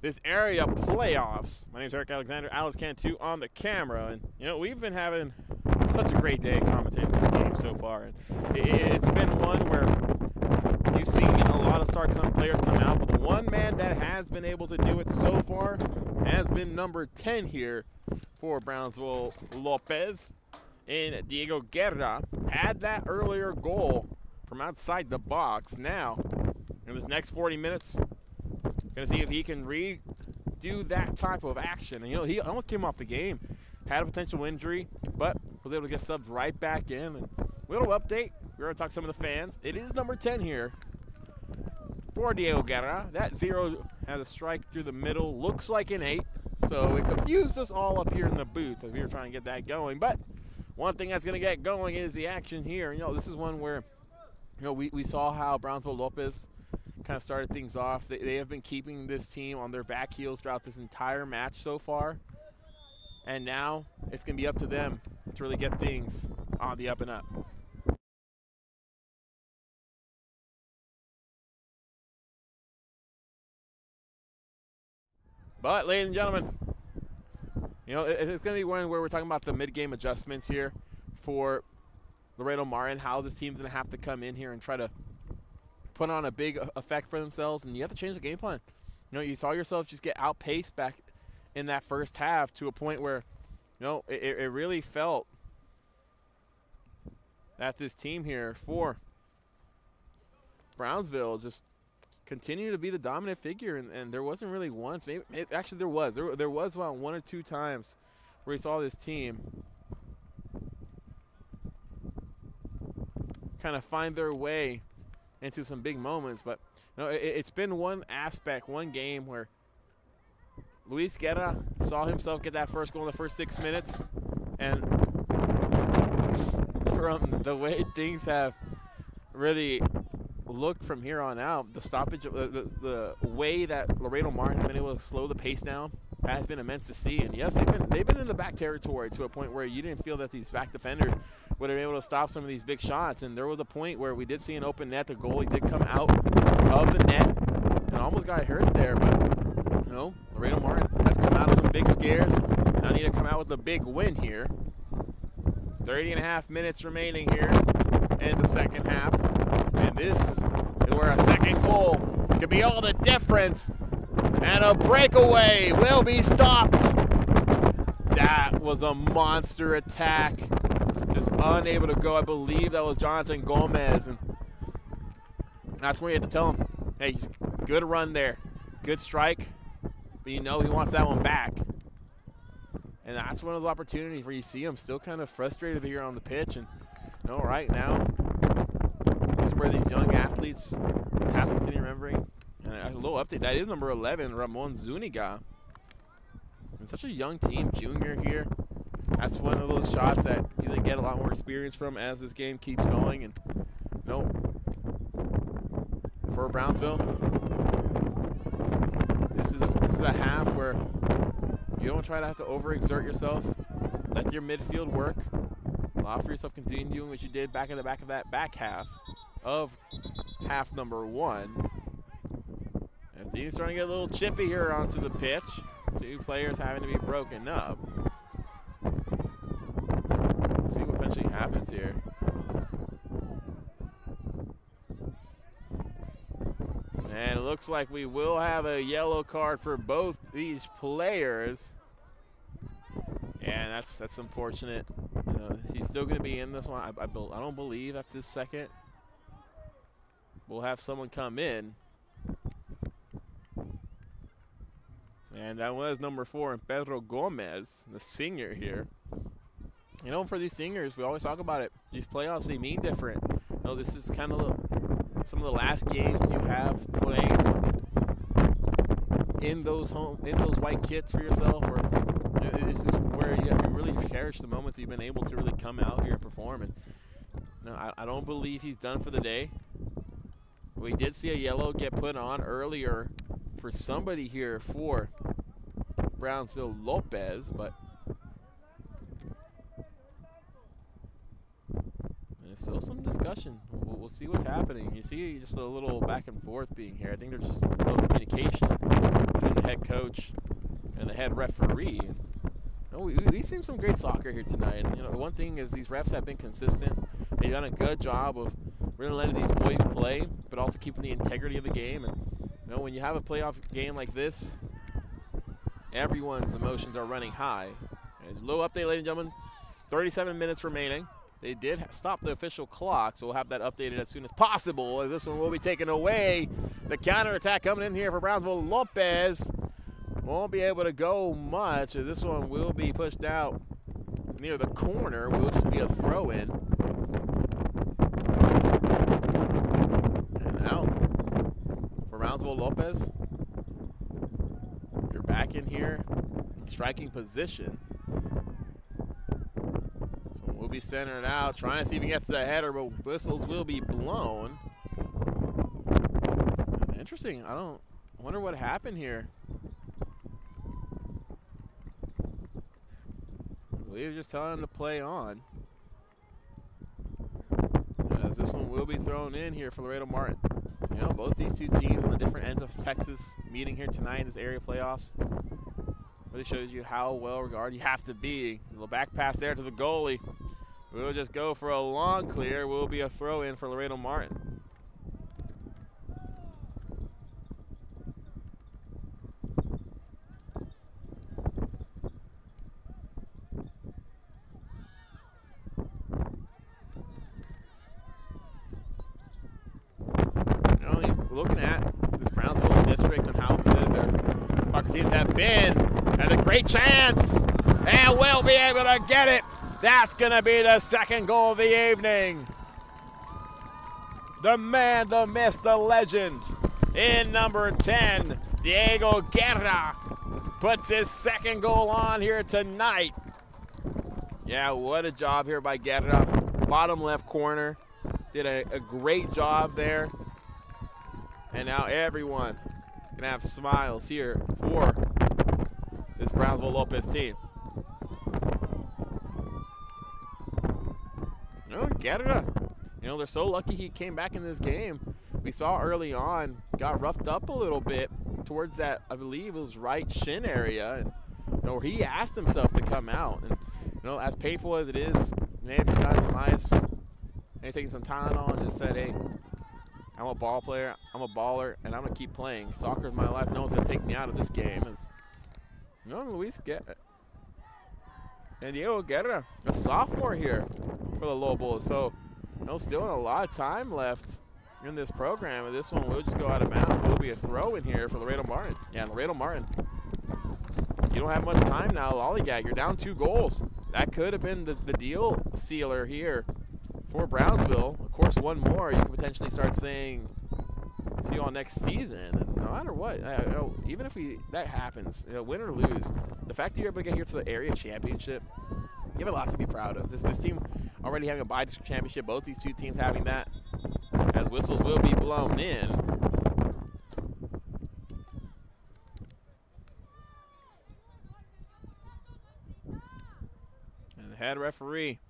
this area playoffs. My name is Eric Alexander, Alex Cantu on the camera. And, you know, we've been having such a great day commentating this game so far. And it's been one where you've seen a lot of star players come out, but the one man that has been able to do it so far has been number 10 here for Brownsville Lopez. And Diego Guerra had that earlier goal from outside the box. Now, in this next 40 minutes, Gonna see if he can redo that type of action. And you know, he almost came off the game, had a potential injury, but was able to get subs right back in. And little update, we're gonna talk to some of the fans. It is number 10 here for Diego Guerra. That zero has a strike through the middle, looks like an eight. So it confused us all up here in the booth as we were trying to get that going. But one thing that's going to get going is the action here. You know, this is one where, you know, we, we saw how Brownsville Lopez kind of started things off. They, they have been keeping this team on their back heels throughout this entire match so far. And now it's going to be up to them to really get things on the up and up. But, ladies and gentlemen, you know, it's going to be one where we're talking about the mid-game adjustments here for Laredo Martin, how this team's going to have to come in here and try to put on a big effect for themselves, and you have to change the game plan. You know, you saw yourself just get outpaced back in that first half to a point where, you know, it, it really felt that this team here for Brownsville just continued to be the dominant figure, and, and there wasn't really once. Maybe, maybe actually there was. There, there was about one or two times where you saw this team kind of find their way into some big moments. But you know, it, has been one aspect, one game where Luis Guerra saw himself get that first goal in the first six minutes, and from the way things have really looked from here on out, the stoppage, the, the, way that Laredo Martin has been able to slow the pace down has been immense to see. And yes, they've been they've been in the back territory to a point where you didn't feel that these back defenders would have been able to stop some of these big shots. And there was a point where we did see an open net. The goalie did come out of the net and almost got hurt there. But you know, Laredo Martin has come out of some big scares. Now need to come out with a big win here. 30 and a half minutes remaining here in the second half. And this is where a second goal could be all the difference and a breakaway will be stopped. That was a monster attack. Just unable to go. I believe that was Jonathan Gomez. And that's when you have to tell him, hey, good run there. Good strike. But you know he wants that one back. And that's one of those opportunities where you see him still kind of frustrated here on the pitch. And you know, right now, where these young athletes, these athletes in remembering, and a little update. That is number 11, Ramon Zuniga. And such a young team, junior here. That's one of those shots that to get a lot more experience from as this game keeps going. And, you know, for Brownsville, this is, a, this is a half where you don't try to have to overexert yourself. Let your midfield work. For yourself continuing what you did back in the back of that back half of half number one. He's starting to get a little chippy here onto the pitch. Two players having to be broken up. See what eventually happens here. And it looks like we will have a yellow card for both these players. And that's that's unfortunate. Uh, he's still going to be in this one. I, I, I don't believe that's his second. We'll have someone come in. And that was number four, Pedro Gomez, the senior here. You know, for these seniors, we always talk about it. These playoffs, they mean different. You know, this is kind of some of the last games you have playing in those home in those white kits for yourself, or you know, this is where you, you really cherish the moments you've been able to really come out here and perform. And you know, I, I don't believe he's done for the day. We did see a yellow get put on earlier for somebody here for Brownsville Lopez, but let's still some discussion. We'll, we'll, see what's happening. You see just a little back and forth being here. I think there's just a little communication between the head coach and the head referee. You know, we, we've seen some great soccer here tonight. You know, one thing is these refs have been consistent. They've done a good job of really let these boys play, but also keeping the integrity of the game. And you know, when you have a playoff game like this, everyone's emotions are running high. And a little update, ladies and gentlemen. 37 minutes remaining. They did stop the official clock, so we'll have that updated as soon as possible. As this one will be taken away. The counterattack coming in here for Brownsville Lopez. Won't be able to go much as this one will be pushed out near the corner. Will just be a throw in. And now for Brownsville Lopez. You're back in here in striking position. So we'll be centering out, trying to see if he gets the header, but whistles will be blown. Interesting. I don't wonder what happened here. We're just telling him to play on. As this one will be thrown in here for Laredo Martin. You know, both these two teams on the different ends of Texas meeting here tonight in this area playoffs. Really shows you how well regarded you have to be. A little back pass there to the goalie. We'll just go for a long clear. Will be a throw in for Laredo Martin. Looking at this Brownsville district and how good their soccer teams have been. And a great chance. And we'll be able to get it. That's going to be the second goal of the evening. The man, the myth, the legend. In number 10, Diego Guerra puts his second goal on here tonight. Yeah, what a job here by Guerra. Bottom left corner. Did a, a great job there. And now everyone can have smiles here for this Brownsville Lopez team. Know, Guerra, you know, they're so lucky he came back in this game. We saw early on, got roughed up a little bit towards that, I believe it was right shin area. And, you know, he asked himself to come out. And, you know, as painful as it is, may have just got some ice, maybe taking some Tylenol and just said, hey, I'm a ball player. I'm a baller, and I'm gonna keep playing. Soccer is my life. No one's gonna take me out of this game. You know, Luis get and Diego Guerra, a sophomore here for the Lobos. So, you know, still a lot of time left in this program. And this one will just go out of bounds. It'll be a throw in here for Laredo Martin. Yeah, Laredo Martin. You don't have much time now, Lollygag. You're down two goals. That could have been the, the deal sealer here for Brownsville. Of course, one more, you could potentially start saying, see you all next season. And no matter what, I, you know, even if we that happens, you know, win or lose, the fact that you're able to get here to the area championship, you have a lot to be proud of. This this team already having a bye championship, both these two teams having that, as whistles will be blown in. And the head referee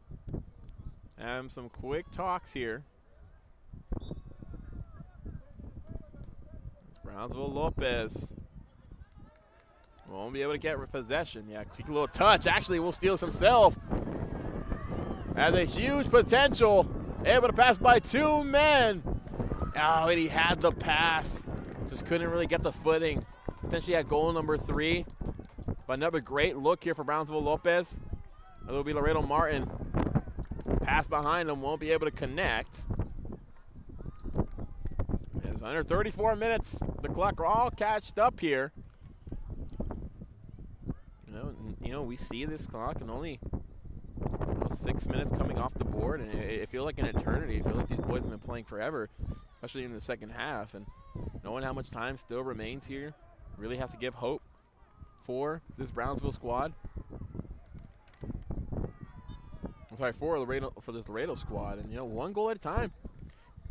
having some quick talks here. It's Brownsville Lopez. Won't be able to get possession. Yeah, quick little touch. Actually, will steal himself. Has a huge potential. Able to pass by two men. Oh, and he had the pass. Just couldn't really get the footing. Potentially had goal number three. But another great look here for Brownsville Lopez. It'll be Laredo Martin Pass behind them, won't be able to connect. It's under 34 minutes. The clock are all catched up here. You know, you know, we see this clock and only you know, six minutes coming off the board, and it, it feels like an eternity. I feel like these boys have been playing forever, especially in the second half. And knowing how much time still remains here, really has to give hope for this Brownsville squad. I'm sorry, for Laredo for this Laredo squad, and you know, one goal at a time.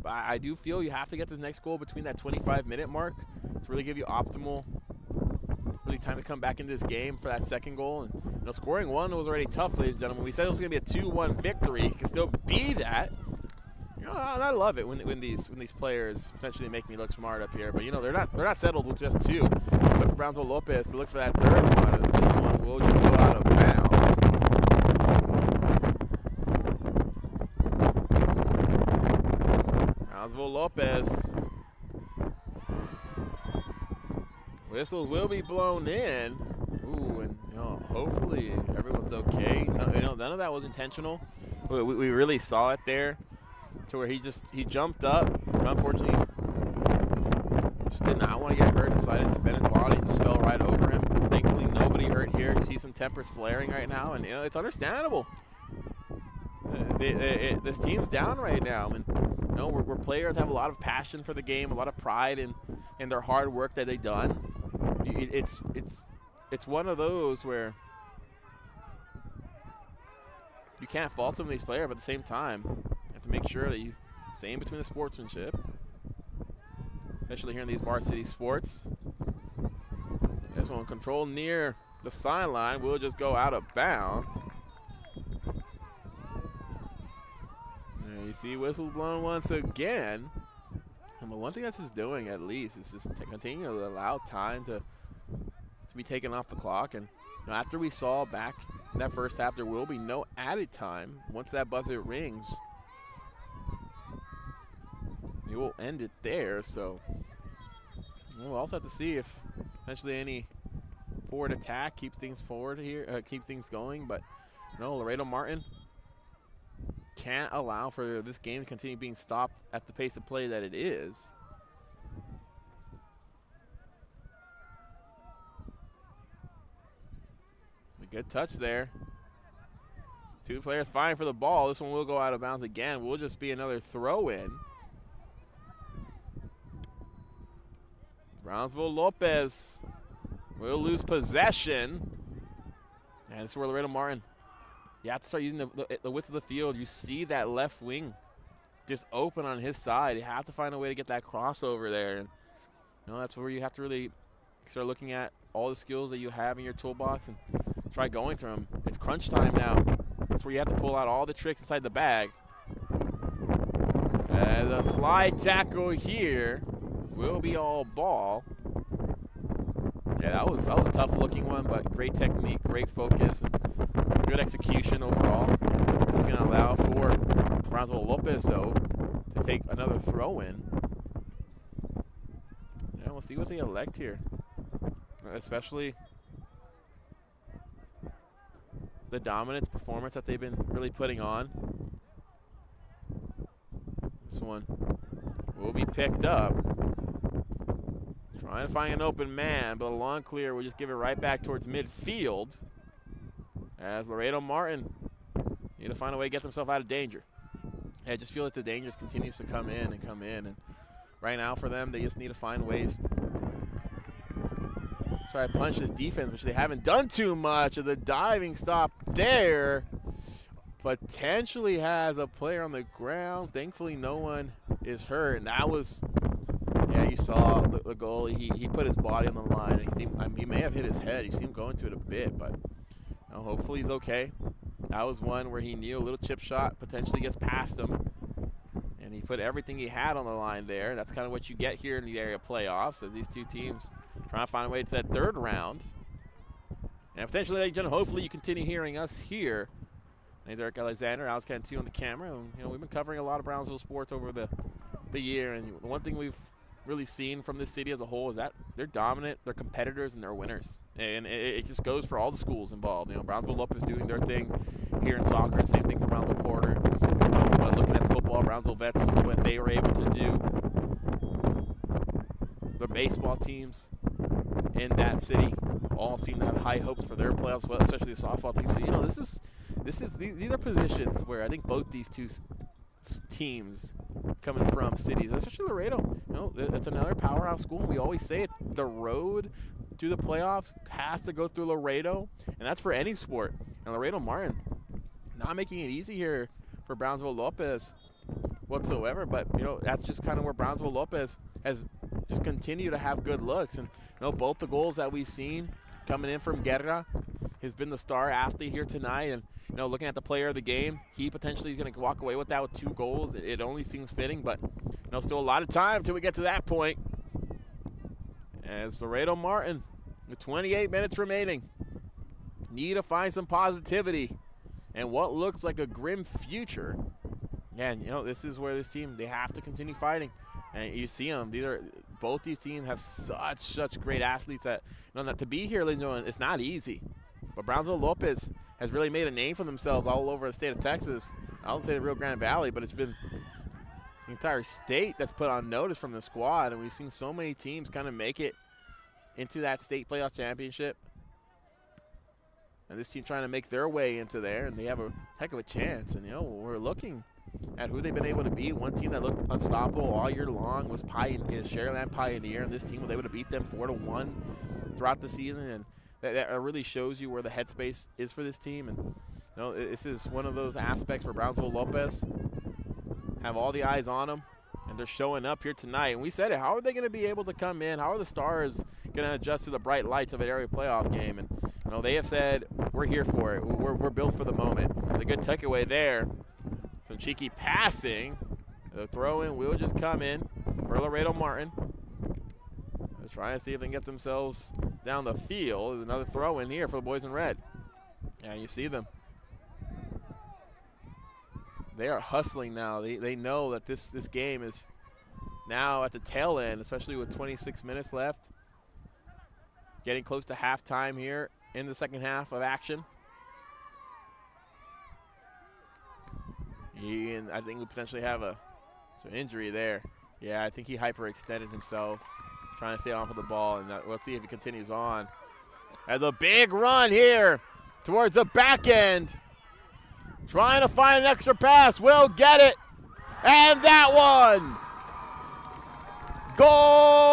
But I do feel you have to get this next goal between that 25 minute mark to really give you optimal, really time to come back into this game for that second goal. And you know, scoring one was already tough, ladies and gentlemen. We said it was going to be a 2-1 victory. It can still be that. You know, I love it when, when these when these players potentially make me look smart up here. But you know, they're not they're not settled with just two. Look for Brownsville Lopez to look for that third one. This one will just go out of bounds. Lopez. Whistles will be blown in. Ooh, and you know, hopefully everyone's okay. No, you know, none of that was intentional. We, we really saw it there to where he just he jumped up. Unfortunately, just did not want to get hurt. Decided to spin his body and just fell right over him. Thankfully, nobody hurt here. You see some tempers flaring right now, and you know it's understandable. Uh, they, they, this team's down right now, and know where, where, players have a lot of passion for the game, a lot of pride in in their hard work that they've done. It, it's it's it's one of those where you can't fault some of these players, but at the same time, you have to make sure that you stay in between the sportsmanship, especially here in these varsity sports. This one control near the sideline will just go out of bounds. You see whistle blown once again. And the one thing that's just doing at least is just continuing to allow time to to be taken off the clock. And you know, after we saw back in that first half, there will be no added time once that buzzer rings. You will end it there. So we'll also have to see if eventually any forward attack keeps things forward here, uh, keeps things going. But no, Laredo Martin can't allow for this game to continue being stopped at the pace of play that it is. A good touch there. Two players fighting for the ball. This one will go out of bounds again. Will just be another throw in. Brownsville Lopez will lose possession. And this is where Laredo Martin. You have to start using the, the, the width of the field. You see that left wing just open on his side. You have to find a way to get that crossover there. And you know, that's where you have to really start looking at all the skills that you have in your toolbox and try going through them. It's crunch time now. That's where you have to pull out all the tricks inside the bag. And a slide tackle here will be all ball. Yeah, that was, that was a tough looking one, but great technique, great focus, and good execution overall. It's going to allow for Brownsville Lopez, though, to take another throw in. Yeah, we'll see what they elect here. Especially the dominance performance that they've been really putting on. This one will be picked up. Trying to find an open man, but a long clear will just give it right back towards midfield. As Laredo Martin need to find a way to get themselves out of danger. I just feel like the danger continues to come in and come in. And right now for them, they just need to find ways try to punch this defense, which they haven't done too much. Of the diving stop there potentially has a player on the ground. Thankfully, no one is hurt, and that was. Yeah, you saw the, the goalie. He, he put his body on the line. he, seemed, I mean, he may have hit his head. You see him going to it a bit, but you know, hopefully he's okay. That was one where he knew a little chip shot potentially gets past him. And he put everything he had on the line there. That's kind of what you get here in the area playoffs as these two teams trying to find a way to that third round. And potentially, ladies and hopefully you continue hearing us here. My name's Eric Alexander, Alex Cantu on the camera. And, you know, we've been covering a lot of Brownsville sports over the, the year. And the one thing we've really seen from this city as a whole is that they're dominant, they're competitors, and they're winners. And it, it just goes for all the schools involved. You know, Brownsville Lopez is doing their thing here in soccer. Same thing for Brownsville Porter. Um, but looking at the football, Brownsville Vets, what they were able to do. The baseball teams, in that city all seem to have high hopes for their playoffs, especially the softball team. So you know, this is this is these, these are positions where I think both these two teams coming from cities, especially Laredo. You know, it's another powerhouse school. We always say it: the road to the playoffs has to go through Laredo, and that's for any sport. And Laredo Martin not making it easy here for Brownsville Lopez whatsoever. But you know, that's just kind of where Brownsville Lopez has just continued to have good looks. And you know, both the goals that we've seen coming in from Guerra, has been the star athlete here tonight. And, you know, looking at the player of the game, he potentially is going to walk away with that with two goals. It, only seems fitting, but, you know, still a lot of time until we get to that point. As Laredo Martin, with 28 minutes remaining, need to find some positivity and what looks like a grim future. And, you know, this is where this team, they have to continue fighting. And you see them. These are both these teams have such such great athletes that you know that to be here, Lincoln, it's not easy. But Brownsville Lopez has really made a name for themselves all over the state of Texas. I don't say the Rio Grande Valley, but it's been the entire state that's put on notice from the squad, and we've seen so many teams kind of make it into that state playoff championship. And this team trying to make their way into there, and they have a heck of a chance. And, you know, we're looking at who they've been able to beat. One team that looked unstoppable all year long was Pioneer, uh, Sharyland Pioneer, and this team was able to beat them 4 to one throughout the season. And that, that really shows you where the headspace is for this team. And, you know, this is one of those aspects where Brownsville Lopez have all the eyes on them and they're showing up here tonight. And we said it, how are they going to be able to come in? How are the Stars going to adjust to the bright lights of an area playoff game? And you know, they have said, we're here for it. We're, we're built for the moment. The good takeaway there, some cheeky passing. The throw in will just come in for Laredo Martin. They're trying to see if they can get themselves down the field. There's another throw in here for the boys in red. And you see them they are hustling now. They, they know that this, this game is now at the tail end, especially with 26 minutes left. Getting close to halftime here in the second half of action. And I think we potentially have a injury there. Yeah, I think he hyperextended himself, trying to stay on for the ball, and that, let's see if he continues on. And the big run here towards the back end. Trying to find an extra pass. Will get it. And that one. Goal!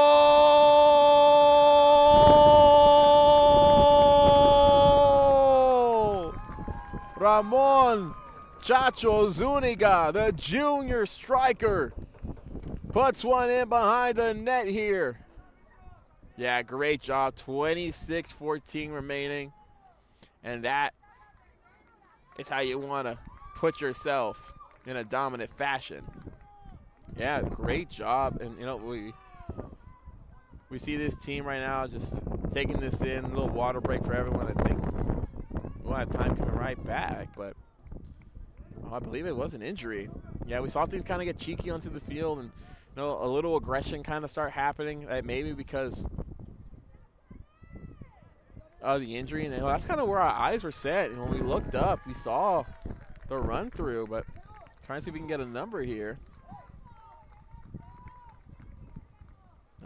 Ramon Chacho Zuniga, the junior striker, puts one in behind the net here. Yeah, great job. 26-14 remaining. And that is how you want to put yourself in a dominant fashion. Yeah, great job. And, you know, we we see this team right now just taking this in, a little water break for everyone. I think we'll have time coming right back, but I believe it was an injury. Yeah, we saw things kind of get cheeky onto the field and, you know, a little aggression kind of start happening. Uh, maybe because of the injury, and that's kind of where our eyes were set. And when we looked up, we saw the run through, but trying to see if we can get a number here.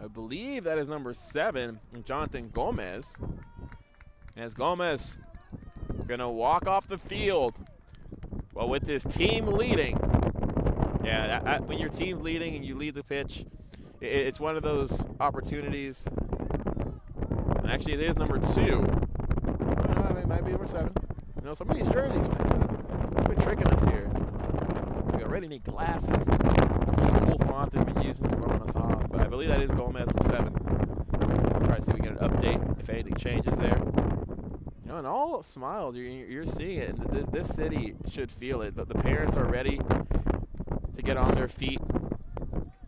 I believe that is number seven, Jonathan Gomez. As Gomez gonna walk off the field. Well, with this team leading, yeah, that, that, when your team's leading and you lead the pitch, it, it's one of those opportunities Actually, it is number two. It might be number seven. You know, some of these jerseys, man, they're tricking us here. We already need glasses. Some cool font they've been using throwing us off. But I believe that is Gomez number seven. Try to see if we get an update if anything changes there. You know, and all smiles, you're, you're seeing it. This city should feel it. The, the parents are ready to get on their feet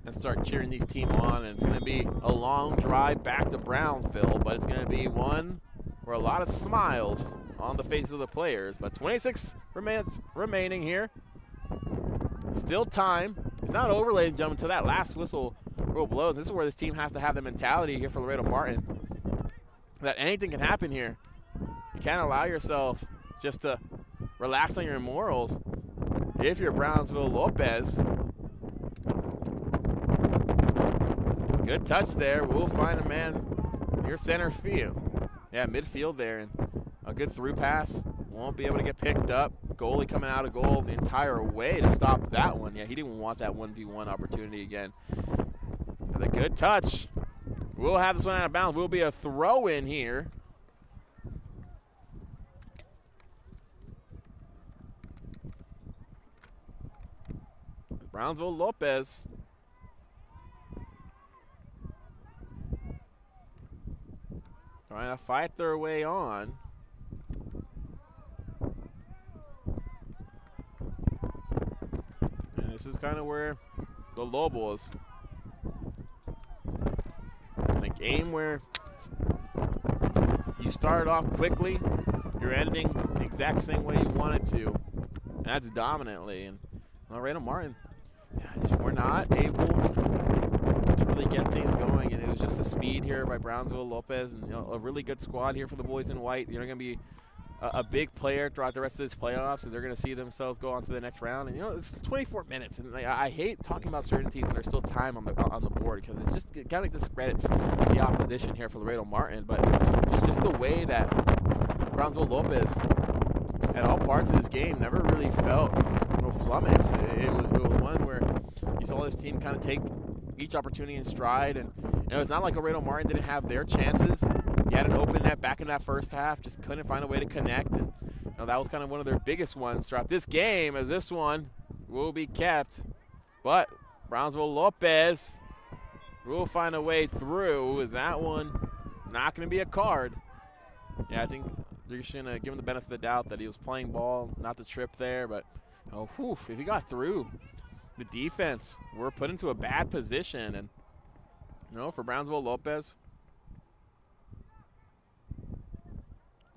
and start cheering these team on. And it's going to be a long drive back to Brownsville, but it's going to be one where a lot of smiles on the faces of the players. But 26 remains remaining here. Still time. It's not over, ladies and gentlemen, until that last whistle will blow. This is where this team has to have the mentality here for Laredo Martin that anything can happen here. Can't allow yourself just to relax on your morals. If you're Brownsville Lopez, Good touch there. We'll find a man near center field. Yeah, midfield there. And a good through pass. Won't be able to get picked up. Goalie coming out of goal the entire way to stop that one. Yeah, he didn't want that 1v1 opportunity again. And a good touch. We'll have this one out of bounds. We'll be a throw in here. Brownsville Lopez. Trying to fight their way on. And this is kind of where the Lobos, in a game where you start off quickly, you're ending the exact same way you wanted to. And that's dominantly. And Laredo Martin just we're not able to really get things going, and it was just the speed here by Brownsville Lopez, and you know, a really good squad here for the boys in white. You're going to be a, a, big player throughout the rest of this playoffs, and they're going to see themselves go on to the next round. And you know, it's 24 minutes, and like, I hate talking about certainty when there's still time on the on the board because it's just kind of discredits the opposition here for Laredo Martin. But just just the way that Brownsville Lopez at all parts of this game never really felt flummoxed. It, was, it was one where you saw this team kind of take each opportunity in stride, and you know, it's not like Laredo Martin didn't have their chances. He had an open net back in that first half, just couldn't find a way to connect. And you know, that was kind of one of their biggest ones throughout this game, as this one will be kept. But Brownsville Lopez will find a way through. Is that one not going to be a card? Yeah, I think they're just going to give him the benefit of the doubt that he was playing ball, not the trip there. But oh, whew, if he got through, the defense, we're put into a bad position. And you know, for Brownsville Lopez,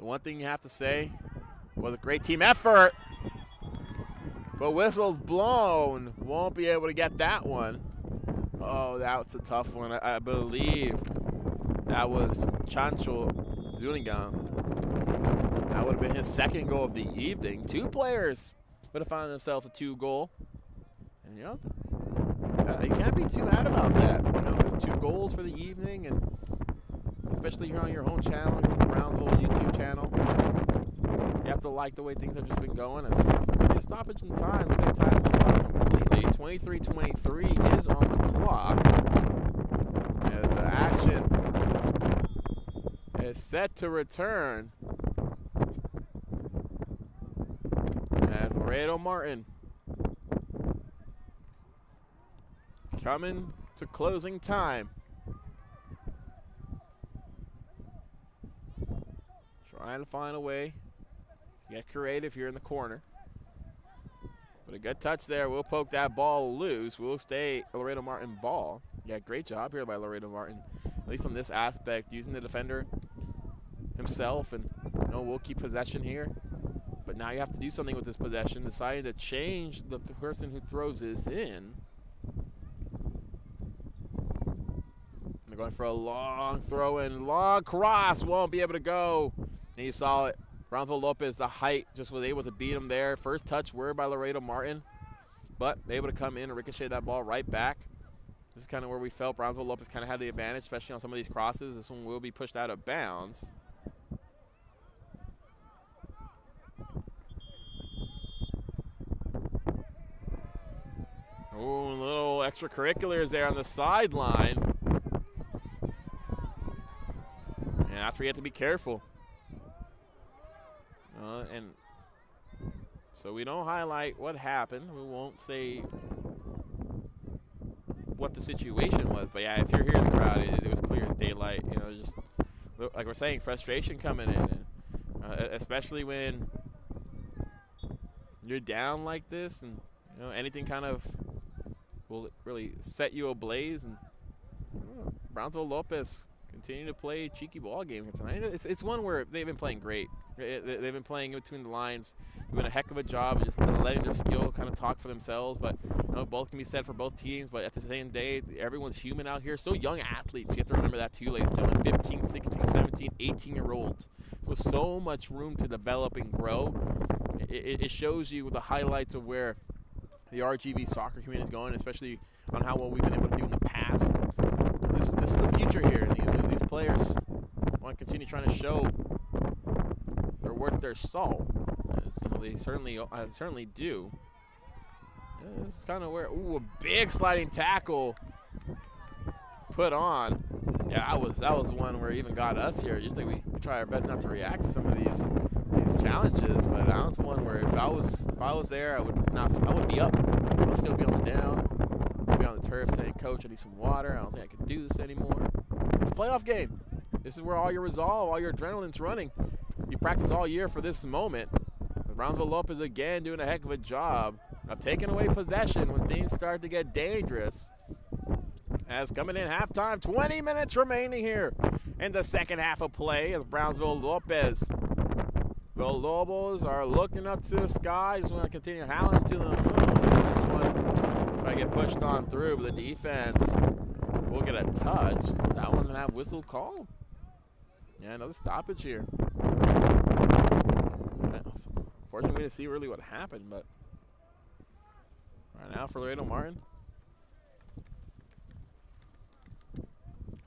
The one thing you have to say was a great team effort. But whistle's blown. Won't be able to get that one. Oh, that's a tough one. I, I believe that was Chancho Zunigan. That would have been his second goal of the evening. Two players would have found themselves a two goal. You know, you can't be too mad about that. You know, two goals for the evening and especially here on your own channel, your Brownsville YouTube channel. You have to like the way things have just been going. It's a stoppage in time. The time will stop completely. 23-23 is on the clock. As the action is set to return. As Laredo Martin coming to closing time. Trying to find a way to get creative here in the corner. But a good touch there. We'll poke that ball loose. We'll stay Laredo Martin ball. Yeah, great job here by Laredo Martin, at least on this aspect, using the defender himself. And you know, we'll keep possession here. But now you have to do something with this possession. Deciding to change the person who throws this in. They're going for a long throw in. Long cross. Won't be able to go. And you saw it. Brownsville Lopez, the height, just was able to beat him there. First touch word by Laredo Martin, but able to come in and ricochet that ball right back. This is kind of where we felt Brownsville Lopez kind of had the advantage, especially on some of these crosses. This one will be pushed out of bounds. Oh, little extracurriculars there on the sideline. That's where you have to be careful. Uh, and so we don't highlight what happened. We won't say what the situation was. But yeah, if you're here in the crowd, it, it was clear as daylight. You know, just like we're saying, frustration coming in, and, uh, especially when you're down like this, and you know anything kind of will really set you ablaze. And Brownsville Lopez continue to play cheeky ball game tonight. It's, it's one where they've been playing great. They've been playing in between the lines, doing a heck of a job, just letting their skill kind of talk for themselves. But you know, both can be said for both teams. But at the same day, everyone's human out here. Still young athletes. You have to remember that too, ladies and gentlemen. 15, 16, 17, 18 year olds with so much room to develop and grow. It, it shows you the highlights of where the RGV soccer community is going, especially on how well we've been able to do in the past. This, this is the future here. Players want to continue trying to show they're worth their salt. As, you know, they certainly uh, certainly do. Yeah, is kind of where ooh a big sliding tackle put on. Yeah, that was that was one where even got us here. Usually we, we try our best not to react to some of these these challenges, but that was one where if I was if I was there, I would not I would be up. I would still be on the down, I'd on the turf saying, "Coach, I need some water. I don't think I can do this anymore." It's a playoff game. This is where all your resolve, all your adrenaline's running. You practice all year for this moment. Brownsville Lopez again doing a heck of a job. of taking away possession when things start to get dangerous. As coming in halftime, 20 minutes remaining here in the second half of play as Brownsville Lopez. The Lobos are looking up to the sky. Just want to continue howling to them. Oh, this to get pushed on through, but the defense will get a touch. Is that one going to have whistle called? Yeah, another stoppage here. Unfortunately, we didn't see really what happened, but right now for Laredo Martin.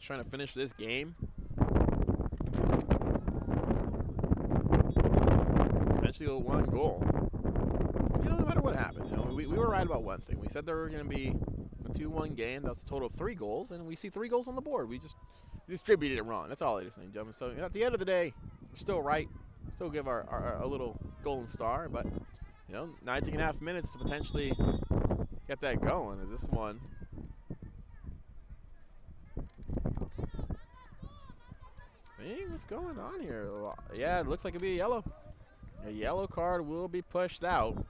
Trying to finish this game. Eventually, one goal. You know, no matter what happened, you know, we, we were right about one thing. We said there were going to be a 2-1 game. That was a total of three goals, and we see three goals on the board. We just distributed it wrong. That's all it is, ladies and gentlemen. So at the end of the day, we're still right. Still give our, our, our a little golden star, but you know, 19 and a half minutes to potentially get that going. This one Hey, what's going on here? Yeah, it looks like it'll be a yellow. A yellow card will be pushed out.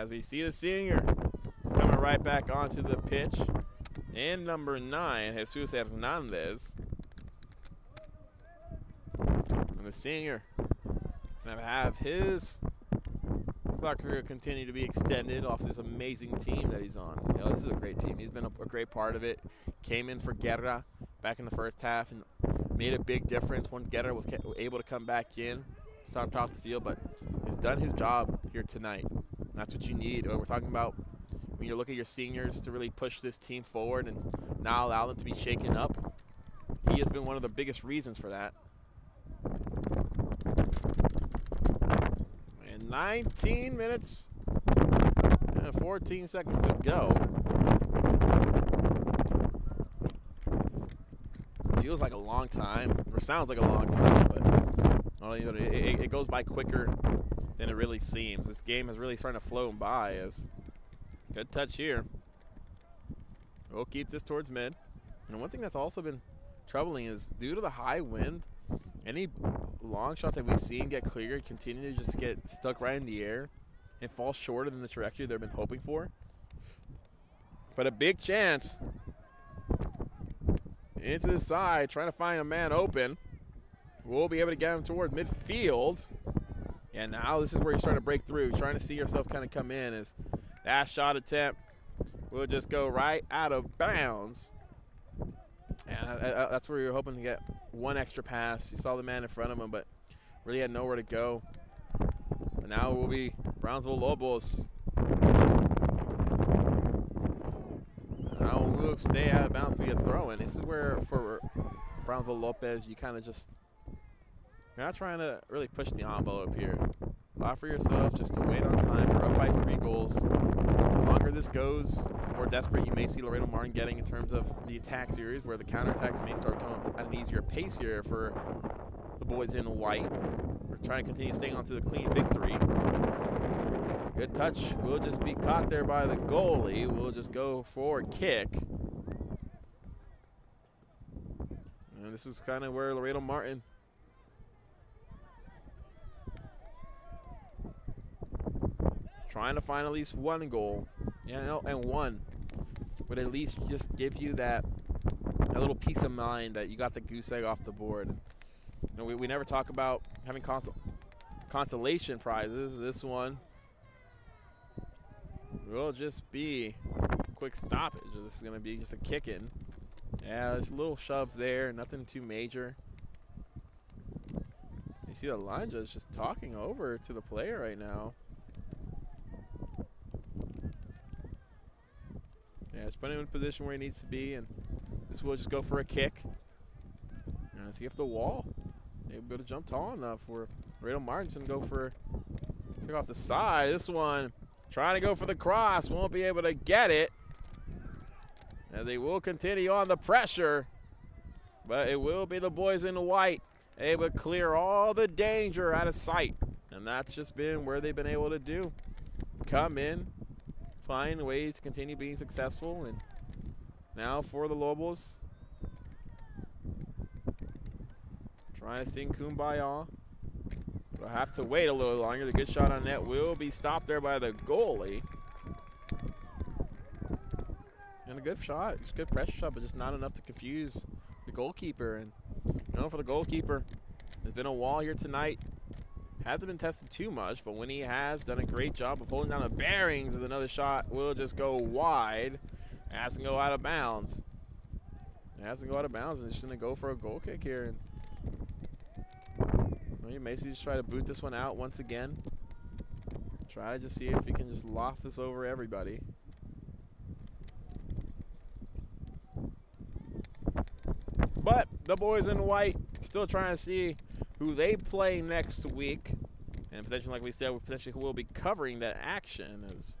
As we see the senior coming right back onto the pitch. And number nine, Jesus Hernandez. And the senior gonna have his soccer career continue to be extended off this amazing team that he's on. You know, this is a great team. He's been a, a, great part of it. Came in for Guerra back in the first half and made a big difference when Guerra was able to come back in, start off the field, but he's done his job here tonight. That's what you need. Uh, we're talking about when you look at your seniors to really push this team forward and not allow them to be shaken up. He has been one of the biggest reasons for that. And 19 minutes and 14 seconds to go. Feels like a long time, or sounds like a long time, but it, it goes by quicker than it really seems. This game is really starting to float by as good touch here. We'll keep this towards mid. And one thing that's also been troubling is due to the high wind, any long shot that we've seen get cleared continue to just get stuck right in the air and fall shorter than the trajectory they've been hoping for. But a big chance into the side, trying to find a man open. We'll be able to get him towards midfield. And now this is where you're starting to break through, trying to see yourself kind of come in as that shot attempt will just go right out of bounds. And that's where you're hoping to get one extra pass. You saw the man in front of him, but really had nowhere to go. But now it will be Brownsville Lobos. Now we'll stay out of bounds via throw in. This is where, for Brownsville Lopez, you kind of just, you're not trying to really push the envelope here. Allow for yourself just to wait on time. You're up by three goals. The longer this goes, the more desperate you may see Laredo Martin getting in terms of the attack series, where the counterattacks may start coming at an easier pace here for the boys in white. We're trying to continue staying onto the clean victory. Good touch. We'll just be caught there by the goalie. We'll just go for a kick. And this is kind of where Laredo Martin trying to find at least one goal, you know, and one would at least just give you that a little peace of mind that you got the goose egg off the board. You know, we, we never talk about having consol consolation prizes. This one will just be a quick stoppage. This is going to be just a kick in. Yeah, there's a little shove there, nothing too major. You see the line just talking over to the player right now. Yeah, it's putting him in a position where he needs to be, and this will just go for a kick. And see if the wall able to jump tall enough for Rado Martinson go for kick off the side. This one trying to go for the cross, won't be able to get it. And they will continue on the pressure, but it will be the boys in white able to clear all the danger out of sight. And that's just been where they've been able to do come in, find ways to continue being successful. And now for the Lobos, trying to sing Kumbaya. We'll have to wait a little longer. The good shot on net will be stopped there by the goalie. And a good shot, just good pressure shot, but just not enough to confuse the goalkeeper. And you know, for the goalkeeper, there's been a wall here tonight. Hasn't been tested too much, but when he has done a great job of holding down the bearings, and another shot will just go wide. Has to go out of bounds. It has to go out of bounds, and it's going to go for a goal kick here. And you basically just try to boot this one out once again. Try to just see if you can just loft this over everybody. But the boys in white still trying to see who they play next week. And potentially, like we said, we potentially who will be covering that action as,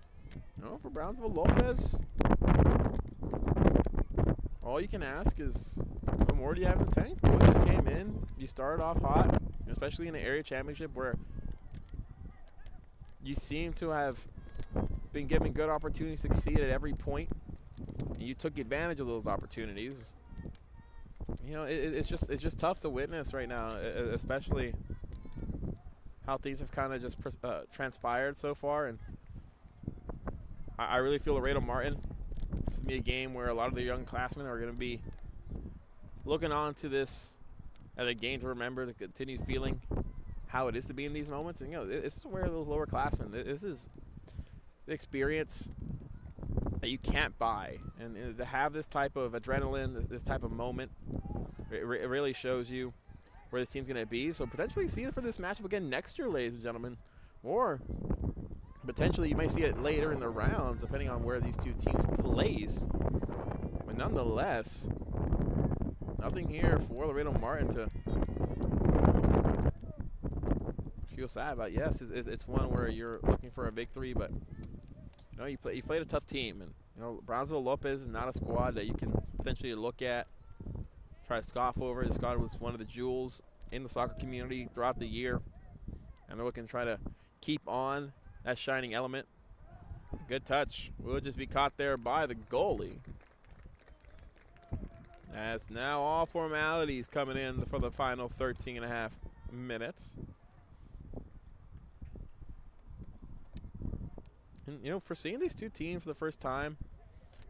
you know, for Brownsville Lopez, all you can ask is, what more do you have in the tank? Boys, you came in, you started off hot, especially in the area championship where you seem to have been given good opportunities to succeed at every point, and you took advantage of those opportunities you know, it, it's just it's just tough to witness right now, especially how things have kind of just uh, transpired so far. And I, I really feel Laredo Martin. This is gonna be a game where a lot of the young classmen are going to be looking on to this as a game to remember, to continue feeling how it is to be in these moments. And you know, this is where those lower classmen. This is the experience that you can't buy, and to have this type of adrenaline, this type of moment it, re- it really shows you where this team's going to be. So potentially see it for this matchup again next year, ladies and gentlemen. Or potentially you may see it later in the rounds, depending on where these two teams place. But nonetheless, nothing here for Laredo Martin to feel sad about. Yes, it's, it's one where you're looking for a victory, but you know you play you played a tough team, and you know Brownsville Lopez is not a squad that you can potentially look at try to scoff over. This guy was one of the jewels in the soccer community throughout the year. And they're looking to try to keep on that shining element. Good touch. Will just be caught there by the goalie. As now all formalities coming in for the final 13 and a half minutes. And, you know, for seeing these two teams for the first time,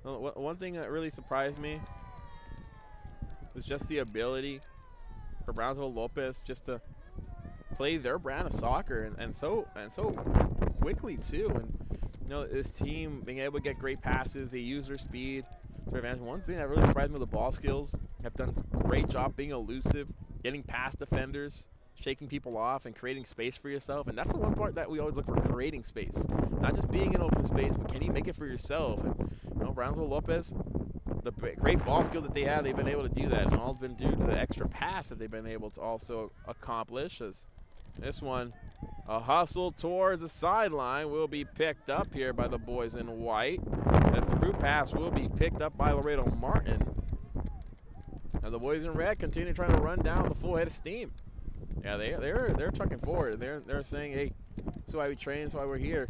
one thing that really surprised me was just the ability for Brownsville Lopez just to play their brand of soccer and, and so and so quickly too. And you know, this team being able to get great passes, they use their speed to advantage. One thing that really surprised me with the ball skills, have done a great job being elusive, getting past defenders, shaking people off and creating space for yourself. And that's the one part that we always look for creating space. Not just being in open space, but can you make it for yourself? And you know, Brownsville Lopez the great ball skill that they have, they've been able to do that. And all has been due to the extra pass that they've been able to also accomplish. As this one, a hustle towards the sideline will be picked up here by the boys in white. The through pass will be picked up by Laredo Martin. And the boys in red continue trying to run down the full head of steam. Yeah, they, they're they're trucking forward. They're they're saying, hey, that's why we train, that's why we're here.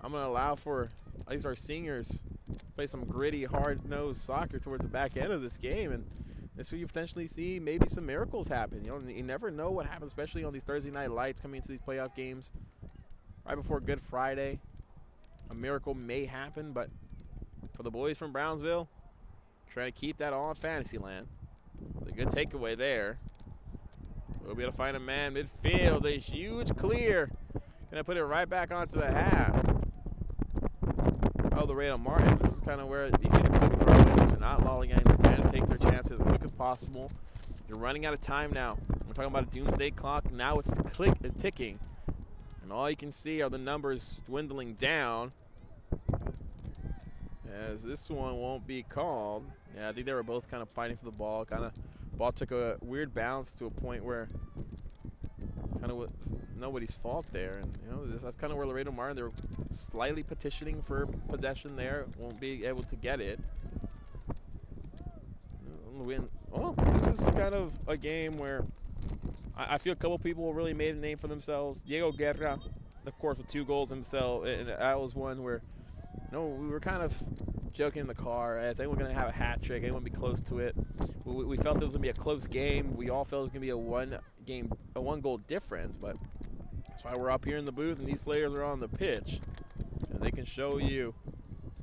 I'm gonna allow for at least our seniors play some gritty, hard-nosed soccer towards the back end of this game, and this where you potentially see maybe some miracles happen. You know, you never know what happens, especially on these Thursday night lights coming into these playoff games right before Good Friday. A miracle may happen, but for the boys from Brownsville, trying to keep that all in Fantasyland. A good takeaway there. We'll be able to find a man midfield. A huge clear. Gonna put it right back onto the half. Laredo Martin. This is kind of where you see the quick throw-ins. They're not lollygagging. They're trying to take their chances as quick as possible. You're running out of time now. We're talking about a doomsday clock. Now it's click uh, ticking. And all you can see are the numbers dwindling down. As this one won't be called. Yeah, I think they were both kind of fighting for the ball. Kind of, ball took a weird bounce to a point where kind of nobody's fault there. And you know that's kind of where Laredo Martin they're slightly petitioning for possession there, won't be able to get it. Win. Oh, this is kind of a game where I, I feel a couple people really made a name for themselves. Diego Guerra of course, with two goals himself, and that was one where, you know, we were kind of joking in the car. Eh, I think we're going to have a hat trick. Anyone be close to it. We, we felt it was going to be a close game. We all felt it was going to be a one game, a one goal difference. But that's why we're up here in the booth and these players are on the pitch, and they can show you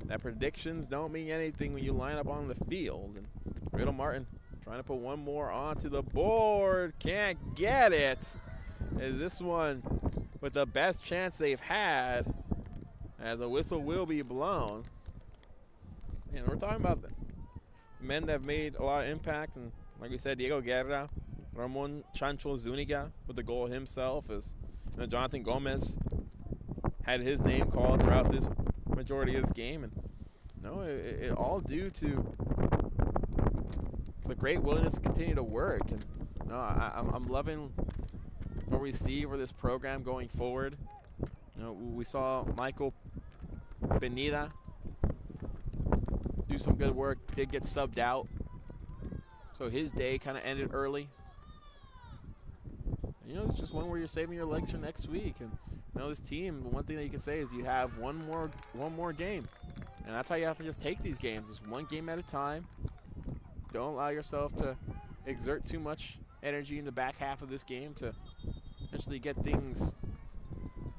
that predictions don't mean anything when you line up on the field. And Laredo Martin trying to put one more onto the board. Can't get it. Is this one with the best chance they've had as the whistle will be blown. And we're talking about men that have made a lot of impact. And like we said, Diego Guerra, Ramon Chancho Zuniga with the goal himself. Is you know, Jonathan Gomez had his name called throughout this majority of this game. And no, it, it all due to the great willingness to continue to work. And no, I, I'm, I'm loving what we see for this program going forward. You know, we saw Michael Benita do some good work, did get subbed out. So his day kind of ended early. You know, it's just one where you're saving your legs for next week. And you know, this team, the one thing that you can say is you have one more one more game. And that's how you have to just take these games. Just one game at a time. Don't allow yourself to exert too much energy in the back half of this game to eventually get things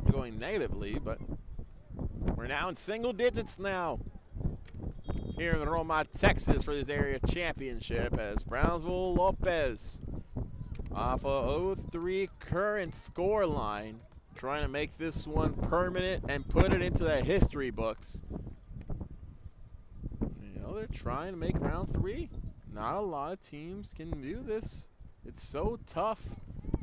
going negatively, but we're now in single digits now here in Roma, Texas for this area championship as Brownsville Lopez off a 0-3 current score line trying to make this one permanent and put it into the history books. You know, they're trying to make round three. Not a lot of teams can do this. It's so tough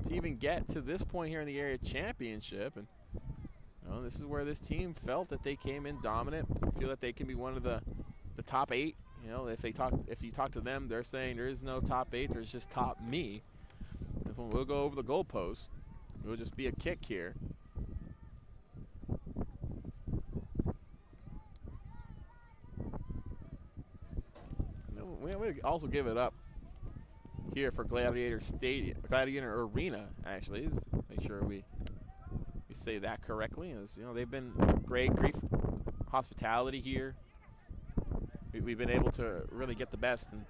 to even get to this point here in the area championship. And you know, this is where this team felt that they came in dominant. Feel that they can be one of the the top eight. You know, if they talk, if you talk to them, they're saying there is no top eight. There's just top me. If we'll go over the goalpost, it will just be a kick here. We also give it up here for Gladiator Stadium, Gladiator Arena, actually. make sure we we say that correctly. As you know, they've been great, great hospitality here. We, have been able to really get the best. And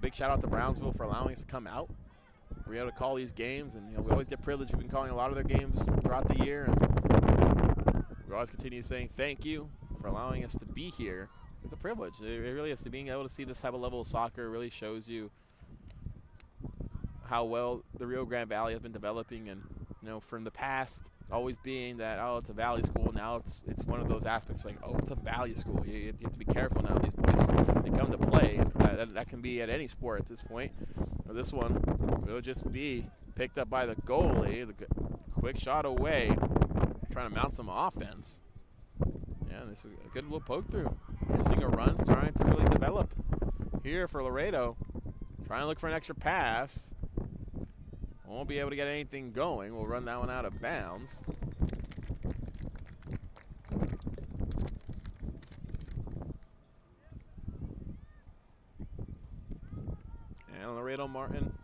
big shout out to Brownsville for allowing us to come out. We're able to call these games, and you know, we always get privileged. We've been calling a lot of their games throughout the year, and we always continue saying thank you for allowing us to be here. It's a privilege. It really is. To being able to see this type of level of soccer really shows you how well the Rio Grande Valley has been developing, and you know, from the past always being that oh, it's a Valley school. Now it's it's one of those aspects like oh, it's a Valley school. You, you have to be careful now. These boys they come to play. That, that, can be at any sport at this point. Or this one will just be picked up by the goalie. The quick shot away, trying to mount some offense. Yeah, this is a good little poke through. You're seeing a run starting to really develop here for Laredo. Trying to look for an extra pass. Won't be able to get anything going. We'll run that one out of bounds. And Laredo Martin.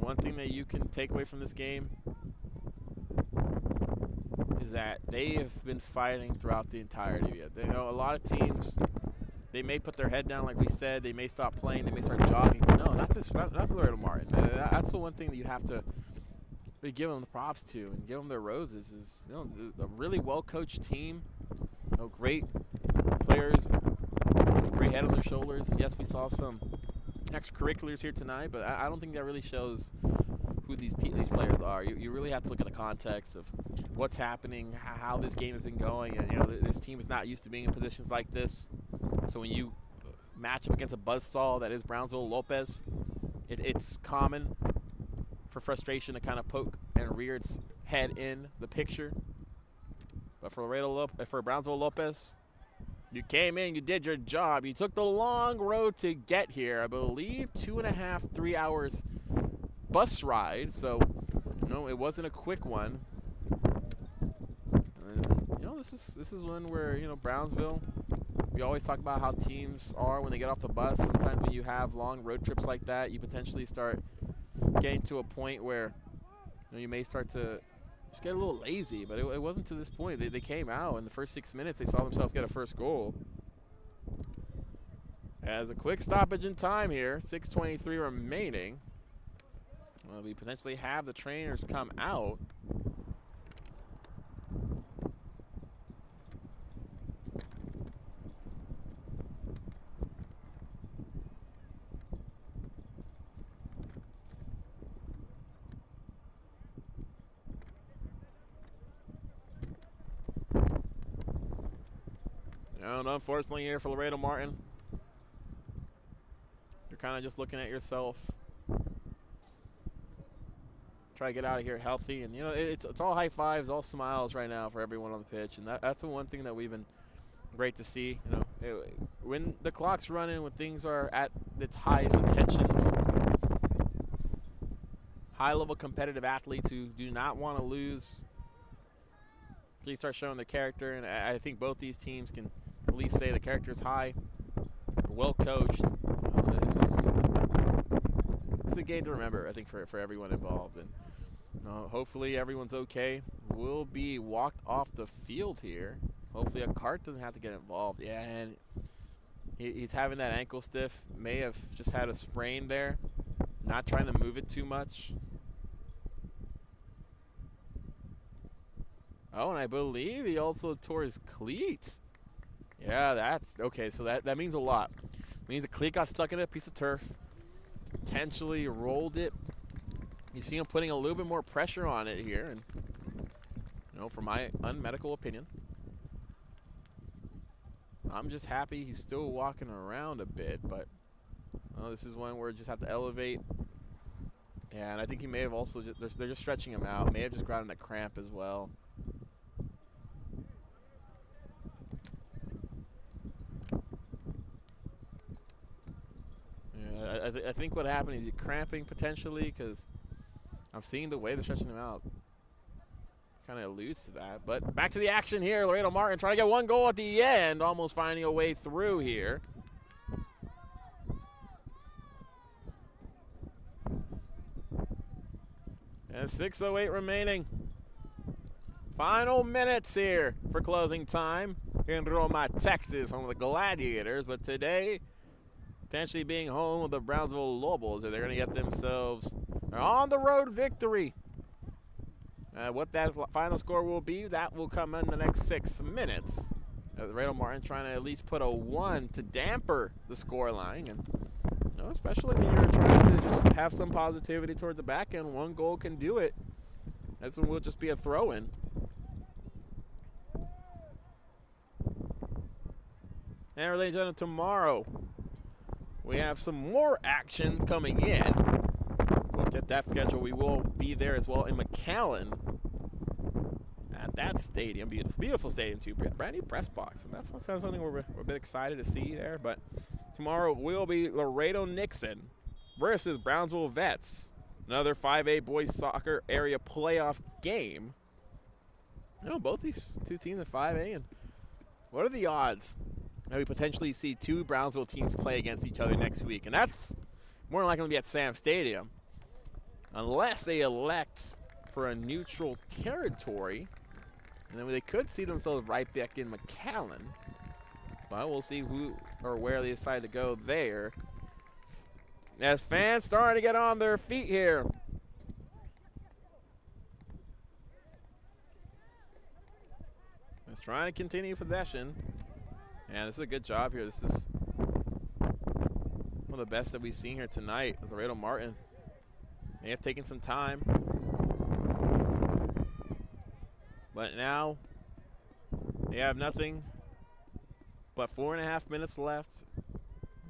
One thing that you can take away from this game is that they have been fighting throughout the entirety of it. You know, a lot of teams they may put their head down, like we said. They may stop playing. They may start jogging. But no, not this. Not, not Martin. That's the one thing that you have to give them the props to and give them their roses. Is you know a really well coached team. You know, great players, great head on their shoulders. And yes, we saw some extracurriculars here tonight, but I, I don't think that really shows who these these players are. You, you really have to look at the context of what's happening, how this game has been going, and you know this team is not used to being in positions like this. So when you uh, match up against a buzzsaw that is Brownsville Lopez, it, it's common for frustration to kind of poke and rear its head in the picture. But for Laredo Lopez, uh, for Brownsville Lopez, you came in, you did your job. You took the long road to get here. I believe two and a half, three hours bus ride. So, you know, it wasn't a quick one. And, you know, this is this is one where you know Brownsville we always talk about how teams are when they get off the bus. Sometimes when you have long road trips like that, you potentially start getting to a point where you, know, you may start to just get a little lazy, but it, it wasn't to this point. They, they came out in the first six minutes. They saw themselves get a first goal. As a quick stoppage in time here, 6.23 remaining. Well, we potentially have the trainers come out. And unfortunately here for Laredo Martin, you're kind of just looking at yourself. Try to get out of here healthy. And, you know, it's, it's all high fives, all smiles right now for everyone on the pitch. And that, that's the one thing that we've been great to see. You know, it, when the clock's running, when things are at its highest intentions, high-level competitive athletes who do not want to lose really start showing their character. And I think both these teams can – at least say the character is high, well coached. this is it's a game to remember, I think, for, for everyone involved. And uh, hopefully everyone's okay. We'll be walked off the field here. Hopefully a cart doesn't have to get involved. Yeah, and he, he's having that ankle stiff. May have just had a sprain there. Not trying to move it too much. Oh, and I believe he also tore his cleat. Yeah, that's okay. So that, that means a lot. It means the cleat got stuck in a piece of turf, potentially rolled it. You see him putting a little bit more pressure on it here, and you know, from my unmedical opinion, I'm just happy he's still walking around a bit. But this is one where you just have to elevate. And I think he may have also just, they're, they're just stretching him out. May have just gotten a cramp as well. I, th I think what happened is cramping potentially because I'm seeing the way they're stretching him out. Kind of alludes to that. But back to the action here. Laredo Martin trying to get one goal at the end, almost finding a way through here. And 6.08 remaining. Final minutes here for closing time in Roma, Texas, home of the Gladiators. But today, potentially being home of the Brownsville Lobos. Are They're going to get themselves on the road victory. Uh, what that final score will be, that will come in the next six minutes. Uh, Laredo Martin trying to at least put a one to damper the score line. And you know, especially when you're trying to just have some positivity toward the back end, one goal can do it. This one will just be a throw-in. And ladies and gentlemen, tomorrow we have some more action coming in. Looked at that schedule. We will be there as well in McAllen at that stadium. Beautiful, beautiful stadium too. Brand new press box, and that's something we're, we're a bit excited to see there. But tomorrow will be Laredo Nixon versus Brownsville Vets. Another 5A boys soccer area playoff game. You know, both these two teams are 5A, and what are the odds that we potentially see two Brownsville teams play against each other next week. And that's more likely to be at Sams Stadium. Unless they elect for a neutral territory. And then they could see themselves right back in McAllen. But we'll see who or where they decide to go there. As fans starting to get on their feet here. Let's try to continue possession. Yeah, this is a good job here. This is one of the best that we've seen here tonight. Laredo Martin may have taken some time. But now they have nothing but four and a half minutes left.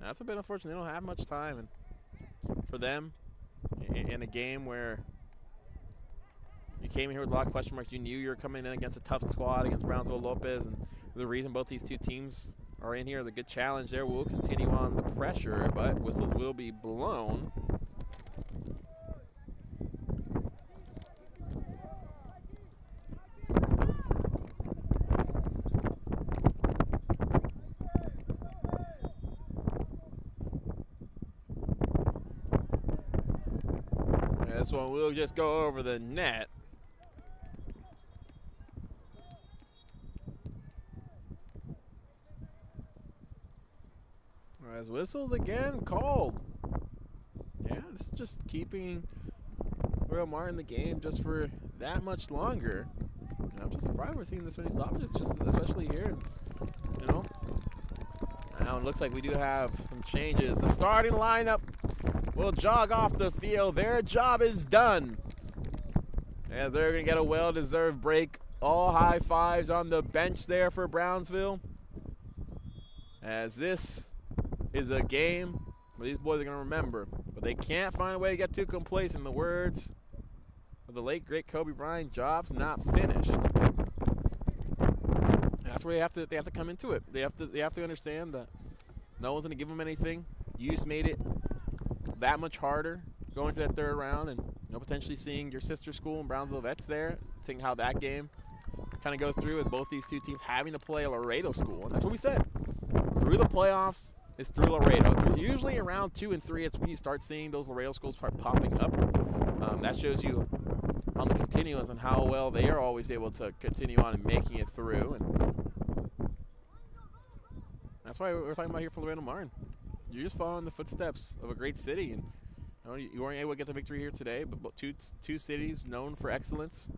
That's a bit unfortunate. They don't have much time. And for them, in a game where you came here with a lot of question marks, you knew you were coming in against a tough squad against Brownsville Lopez and – the reason both these two teams are in here a good challenge there. We'll continue on the pressure, but whistles will be blown. This one will just go over the net. Whistles again called. Yeah, this is just keeping Laredo Martin the game just for that much longer. And I'm just surprised we're seeing this many stoppages, just especially here. You know. Now it looks like we do have some changes. The starting lineup will jog off the field. Their job is done. As they're going to get a well-deserved break. All high fives on the bench there for Brownsville. As this is a game where these boys are going to remember. But they can't find a way to get too complacent. In the words of the late, great Kobe Bryant, job's not finished. That's where they have to they have to come into it. They have to they have to understand that no one's going to give them anything. You just made it that much harder going to that third round and you know, potentially seeing your sister school in Brownsville Vets there, seeing how that game kind of goes through with both these two teams having to play a Laredo school. And that's what we said. Through the playoffs, is through Laredo. Usually around two and three, it's when you start seeing those Laredo schools start popping up. Um, that shows you on the continuous and how well they are always able to continue on and making it through. And that's why we're talking about here for Laredo Martin. You're just following the footsteps of a great city, and you, know, you weren't able to get the victory here today. But two two cities known for excellence,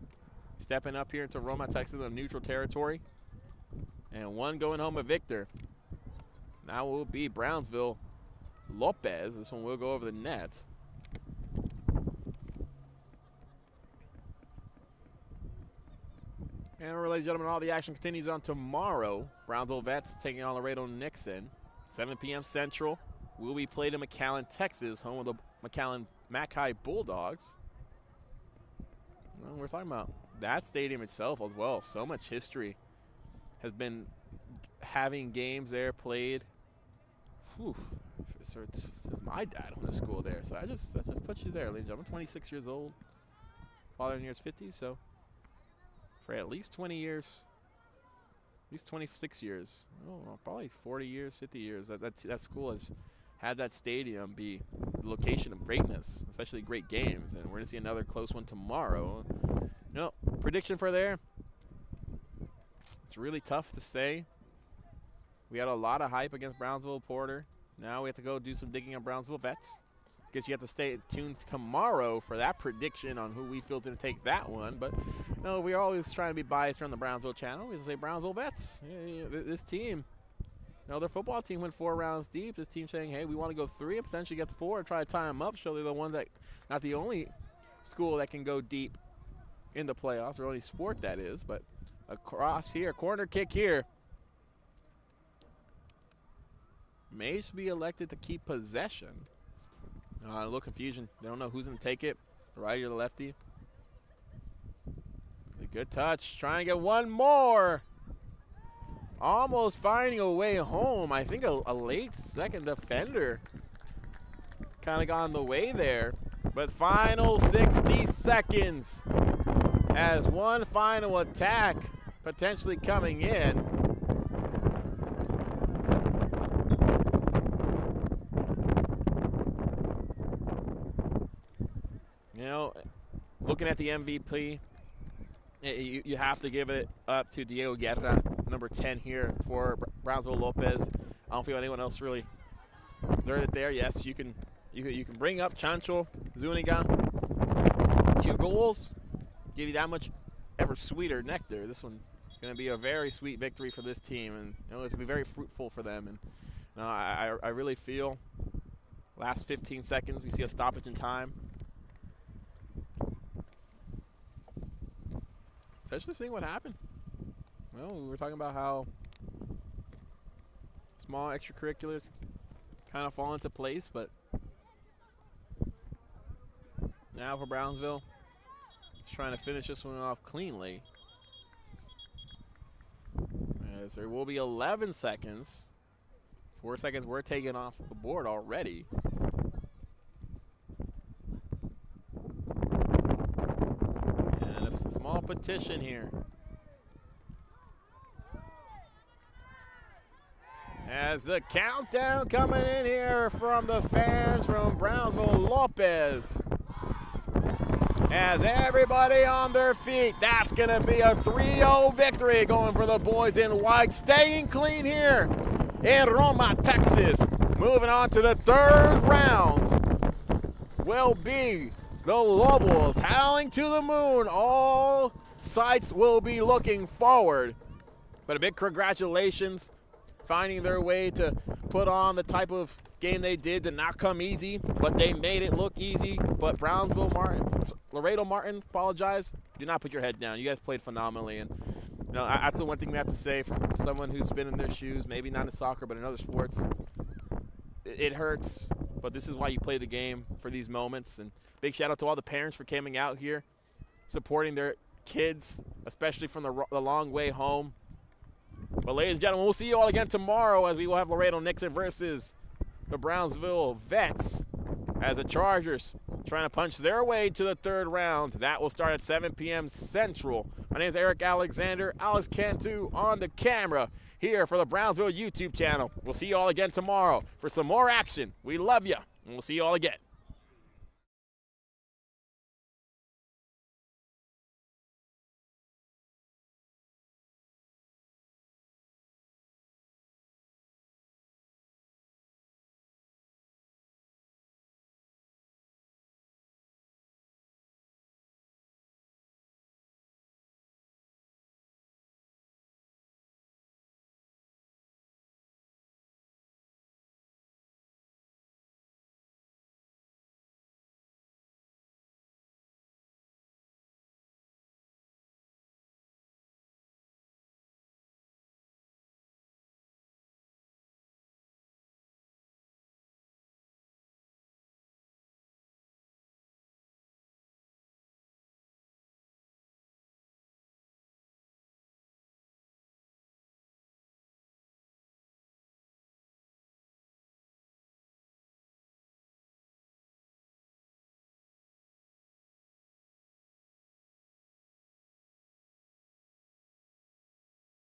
stepping up here into Roma, Texas, on neutral territory, and one going home a victor. Now will be Brownsville Lopez. This one will go over the nets. And ladies and gentlemen, all the action continues on tomorrow. Brownsville Vets taking on Laredo Nixon. 7 p.m. Central. Will be played in McAllen, Texas, home of the McAllen McHi Bulldogs. Well, we're talking about that stadium itself as well. So much history has been having games there played whew, so it's, my dad went to school there. So I just I just put you there, ladies gentlemen. 26 years old, father in years 50. So for at least 20 years, at least 26 years, oh, probably 40 years, 50 years, that, that, that school has had that stadium be the location of greatness, especially great games. And we're to see another close one tomorrow. You know, prediction for there, it's really tough to say. We had a lot of hype against Brownsville Porter. Now we have to go do some digging on Brownsville Vets. Guess you have to stay tuned tomorrow for that prediction on who we feel is going to take that one. But you know, we're always trying to be biased on the Brownsville channel. We say Brownsville Vets. This team, you know, their football team went four rounds deep. This team saying, hey, we want to go three and potentially get to four and try to tie them up. Show they're the one that, not the only school that can go deep in the playoffs, or only sport that is. But across here, corner kick here. May be elected to keep possession. Uh, a little confusion. They don't know who's going to take it, the righty or the lefty. A good touch. Trying to get one more. Almost finding a way home. I think a, a late second defender kind of got in the way there. But final 60 seconds as one final attack potentially coming in. Looking at the MVP, you, you have to give it up to Diego Guerra, number 10 here for Brownsville Lopez. I don't feel anyone else really it there. Yes, you can you can, you can bring up Chancho Zuniga. Two goals, give you that much ever sweeter nectar. This one going to be a very sweet victory for this team, and you know, it's going to be very fruitful for them. And you know, I, I really feel last 15 seconds we see a stoppage in time. Especially seeing what happened. Well, we were talking about how small extracurriculars kind of fall into place, but now for Brownsville, just trying to finish this one off cleanly. As there will be 11 seconds. Four seconds were taken off the board already. Small petition here. As the countdown coming in here from the fans from Brownsville Lopez. As everybody on their feet, that's going to be a 3-0 victory going for the boys in white. Staying clean here in Roma, Texas. Moving on to the third round will be the Lobos howling to the moon. All sights will be looking forward. But a big congratulations finding their way to put on the type of game they did did not come easy, but they made it look easy. But Brownsville Martin, Laredo Martin, apologize. Do not put your head down. You guys played phenomenally, and you know that's the one thing we have to say from someone who's been in their shoes, maybe not in soccer, but in other sports. It hurts, but this is why you play the game for these moments. And big shout out to all the parents for coming out here, supporting their kids, especially from the, the long way home. But ladies and gentlemen, we'll see you all again tomorrow as we will have Laredo Nixon versus the Brownsville Vets as the Chargers trying to punch their way to the third round. That will start at 7 p.m. Central. My name is Eric Alexander. Alex Cantu on the camera here for the Brownsville YouTube channel. We'll see you all again tomorrow for some more action. We love you, and we'll see you all again.